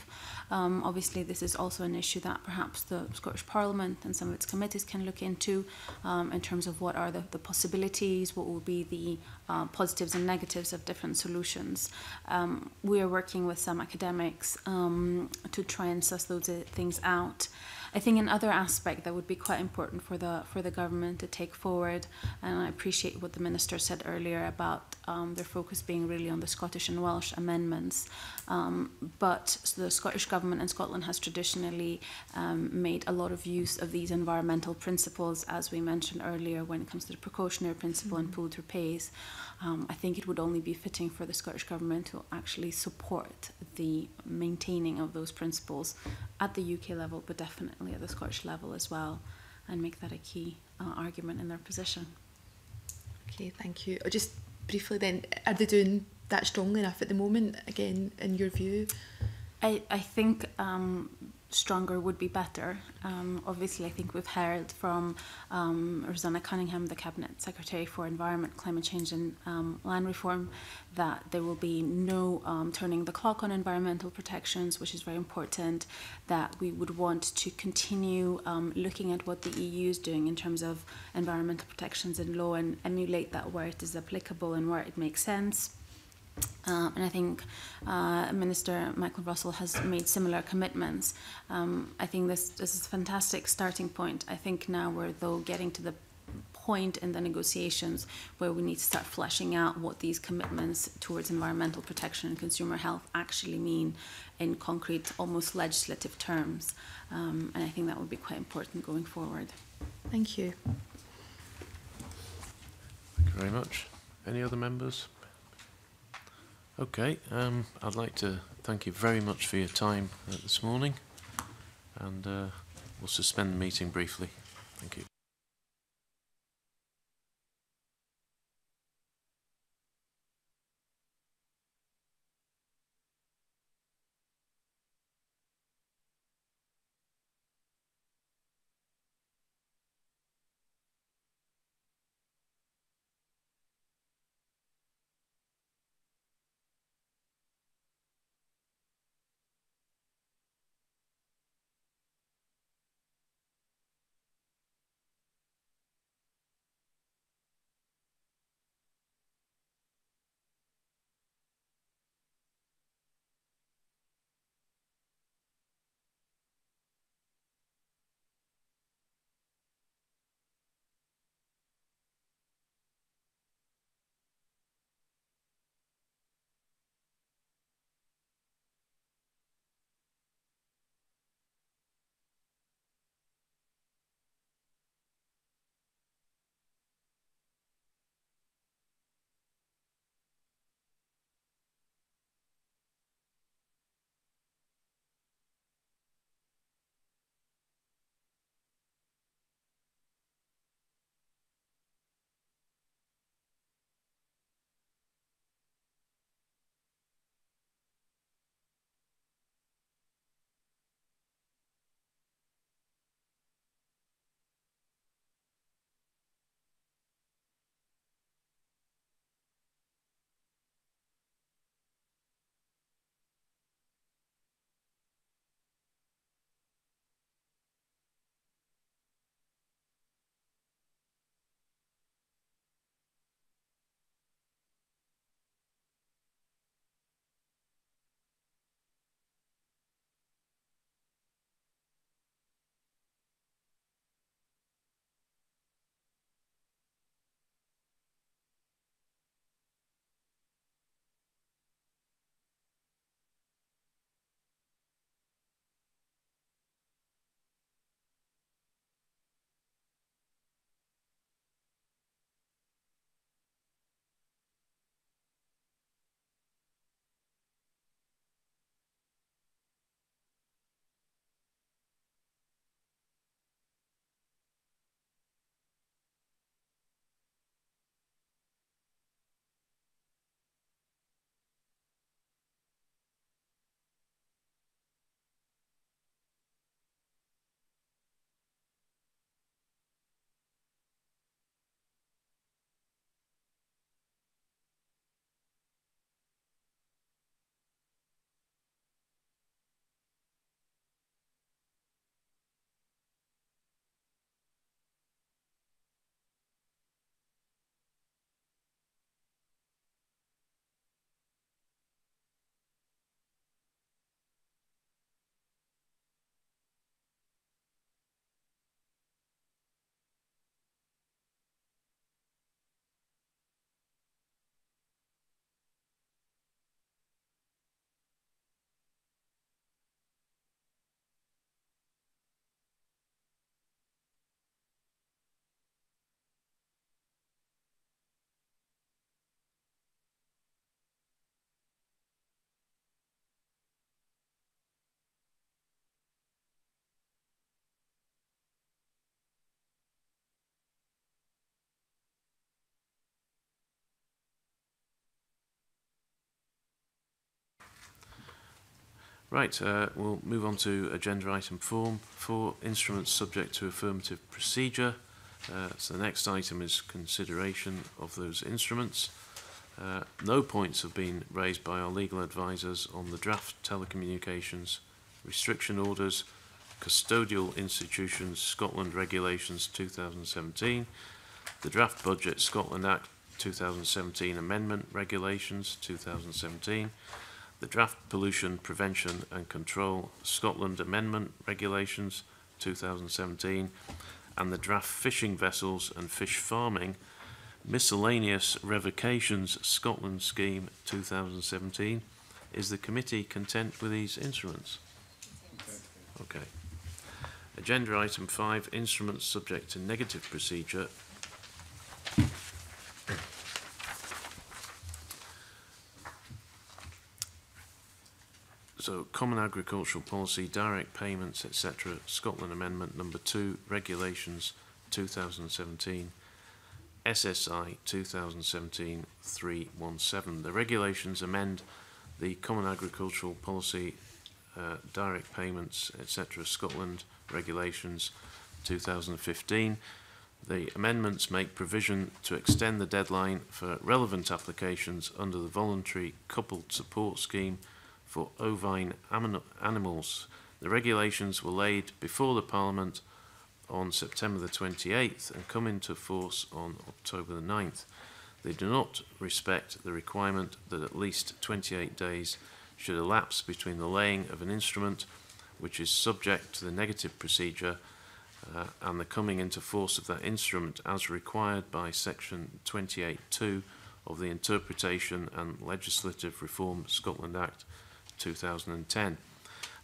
Um, obviously, this is also an issue that perhaps the Scottish Parliament and some of its committees can look into um, in terms of what are the, the possibilities, what will be the uh, positives and negatives of different solutions. Um, we are working with some academics um, to try and suss those uh, things out. I think another aspect that would be quite important for the for the government to take forward, and I appreciate what the minister said earlier about um, their focus being really on the Scottish and Welsh amendments. Um, but the Scottish government and Scotland has traditionally um, made a lot of use of these environmental principles, as we mentioned earlier, when it comes to the precautionary principle mm -hmm. and pooled repays. Um, I think it would only be fitting for the Scottish Government to actually support the maintaining of those principles at the UK level, but definitely at the Scottish level as well, and make that a key uh, argument in their position.
Okay, thank you. Just briefly then, are they doing that strongly enough at the moment, again, in your view?
I, I think um, stronger would be better. Um, obviously, I think we've heard from um, Rosanna Cunningham, the Cabinet Secretary for Environment, Climate Change and um, Land Reform, that there will be no um, turning the clock on environmental protections, which is very important, that we would want to continue um, looking at what the EU is doing in terms of environmental protections in law and emulate that where it is applicable and where it makes sense. Uh, and I think uh, Minister Michael Russell has made similar commitments. Um, I think this, this is a fantastic starting point. I think now we're, though, getting to the point in the negotiations where we need to start fleshing out what these commitments towards environmental protection and consumer health actually mean in concrete, almost legislative terms. Um, and I think that would be quite important going forward.
Thank you.
Thank you very much. Any other members? Okay, um, I'd like to thank you very much for your time uh, this morning and uh, we'll suspend the meeting briefly. Thank you. Right, uh, we'll move on to agenda item form for instruments subject to affirmative procedure. Uh, so the next item is consideration of those instruments. Uh, no points have been raised by our legal advisers on the draft telecommunications restriction orders, custodial institutions Scotland regulations 2017, the draft budget Scotland Act 2017 amendment regulations 2017, the Draft Pollution Prevention and Control Scotland Amendment Regulations 2017 and the Draft Fishing Vessels and Fish Farming Miscellaneous Revocations Scotland Scheme 2017. Is the committee content with these instruments? Okay. Agenda item 5, instruments subject to negative procedure So Common Agricultural Policy, Direct Payments, etc. Scotland Amendment Number 2, Regulations 2017, SSI 2017-317. The regulations amend the Common Agricultural Policy, uh, Direct Payments, etc. Scotland Regulations 2015. The amendments make provision to extend the deadline for relevant applications under the Voluntary Coupled Support Scheme – for ovine animals. The regulations were laid before the Parliament on September the 28th and come into force on October the 9th. They do not respect the requirement that at least 28 days should elapse between the laying of an instrument which is subject to the negative procedure uh, and the coming into force of that instrument as required by section 28.2 of the Interpretation and Legislative Reform Scotland Act 2010.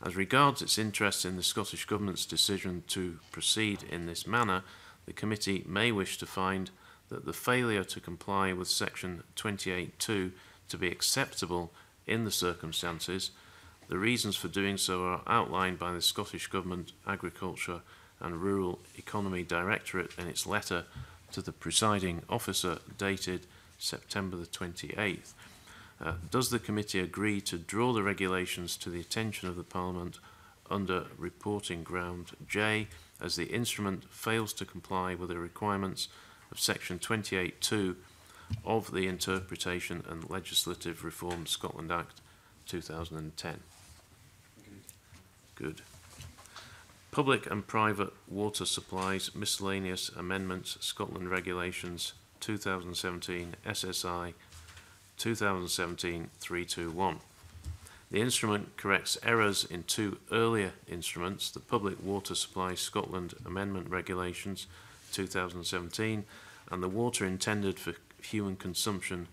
As regards its interest in the Scottish Government's decision to proceed in this manner, the committee may wish to find that the failure to comply with section 28.2 to be acceptable in the circumstances. The reasons for doing so are outlined by the Scottish Government Agriculture and Rural Economy Directorate in its letter to the presiding officer dated September the 28th. Uh, does the committee agree to draw the regulations to the attention of the Parliament under reporting ground J as the instrument fails to comply with the requirements of section 28.2 of the Interpretation and Legislative Reform Scotland Act 2010? Good. Public and private water supplies, miscellaneous amendments, Scotland Regulations 2017 SSI 2017-321. The instrument corrects errors in two earlier instruments, the Public Water Supply Scotland Amendment Regulations 2017 and the Water Intended for Human Consumption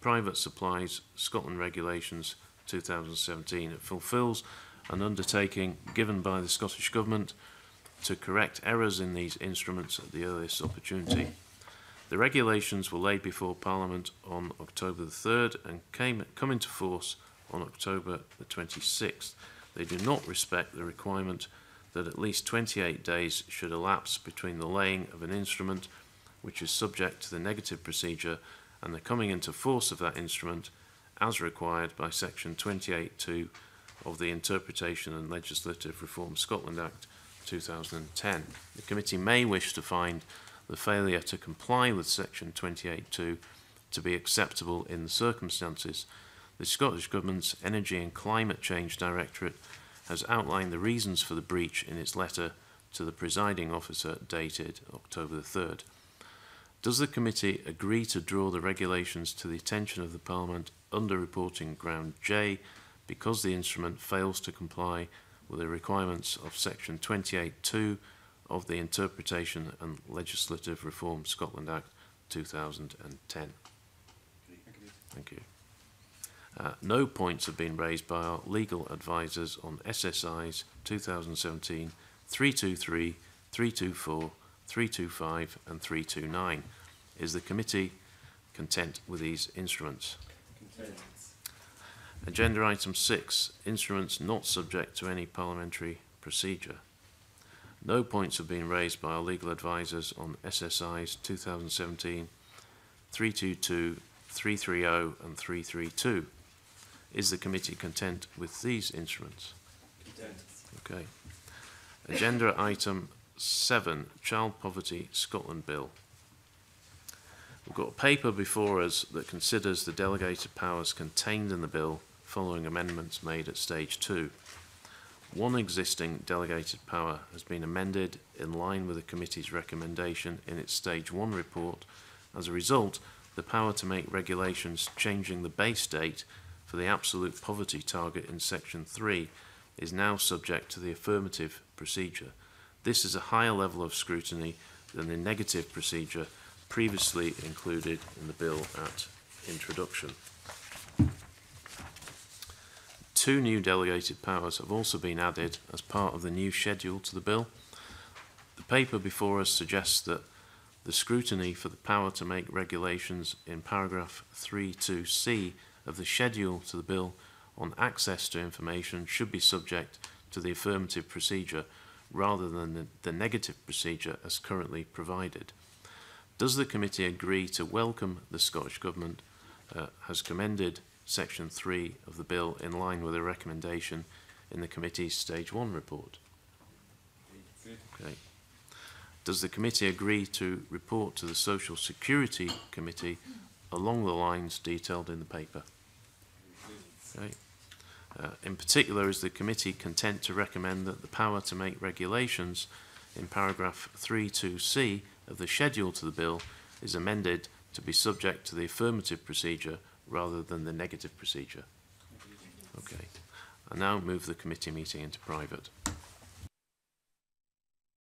Private Supplies Scotland Regulations 2017. It fulfills an undertaking given by the Scottish Government to correct errors in these instruments at the earliest opportunity. The regulations were laid before Parliament on October the 3rd and came come into force on October the 26th. They do not respect the requirement that at least 28 days should elapse between the laying of an instrument which is subject to the negative procedure and the coming into force of that instrument as required by section 28.2 of the Interpretation and Legislative Reform Scotland Act 2010. The committee may wish to find the failure to comply with Section 28.2 to be acceptable in the circumstances, the Scottish Government's Energy and Climate Change Directorate has outlined the reasons for the breach in its letter to the presiding officer dated October the 3rd. Does the committee agree to draw the regulations to the attention of the Parliament under reporting ground J because the instrument fails to comply with the requirements of section 28.2 of the Interpretation and Legislative Reform Scotland Act 2010. Thank you. Uh, no points have been raised by our legal advisers on SSIs 2017 323, 324, 325 and 329. Is the committee content with these instruments? Content. Agenda item 6, instruments not subject to any parliamentary procedure. No points have been raised by our legal advisers on SSIs 2017 322, 330 and 332. Is the committee content with these instruments? Content. Okay. Agenda item 7, Child Poverty Scotland Bill. We've got a paper before us that considers the delegated powers contained in the bill following amendments made at stage 2. One existing delegated power has been amended in line with the committee's recommendation in its stage one report. As a result, the power to make regulations changing the base date for the absolute poverty target in section 3 is now subject to the affirmative procedure. This is a higher level of scrutiny than the negative procedure previously included in the bill at introduction two new delegated powers have also been added as part of the new schedule to the bill. The paper before us suggests that the scrutiny for the power to make regulations in paragraph 32c of the schedule to the bill on access to information should be subject to the affirmative procedure rather than the, the negative procedure as currently provided. Does the committee agree to welcome the Scottish Government uh, has commended Section 3 of the bill in line with a recommendation in the committee's Stage 1 report? Okay. Does the committee agree to report to the Social Security Committee along the lines detailed in the paper? Okay. Uh, in particular, is the committee content to recommend that the power to make regulations in paragraph 32C of the schedule to the bill is amended to be subject to the affirmative procedure rather than the negative procedure? Okay. I now move the committee meeting into private.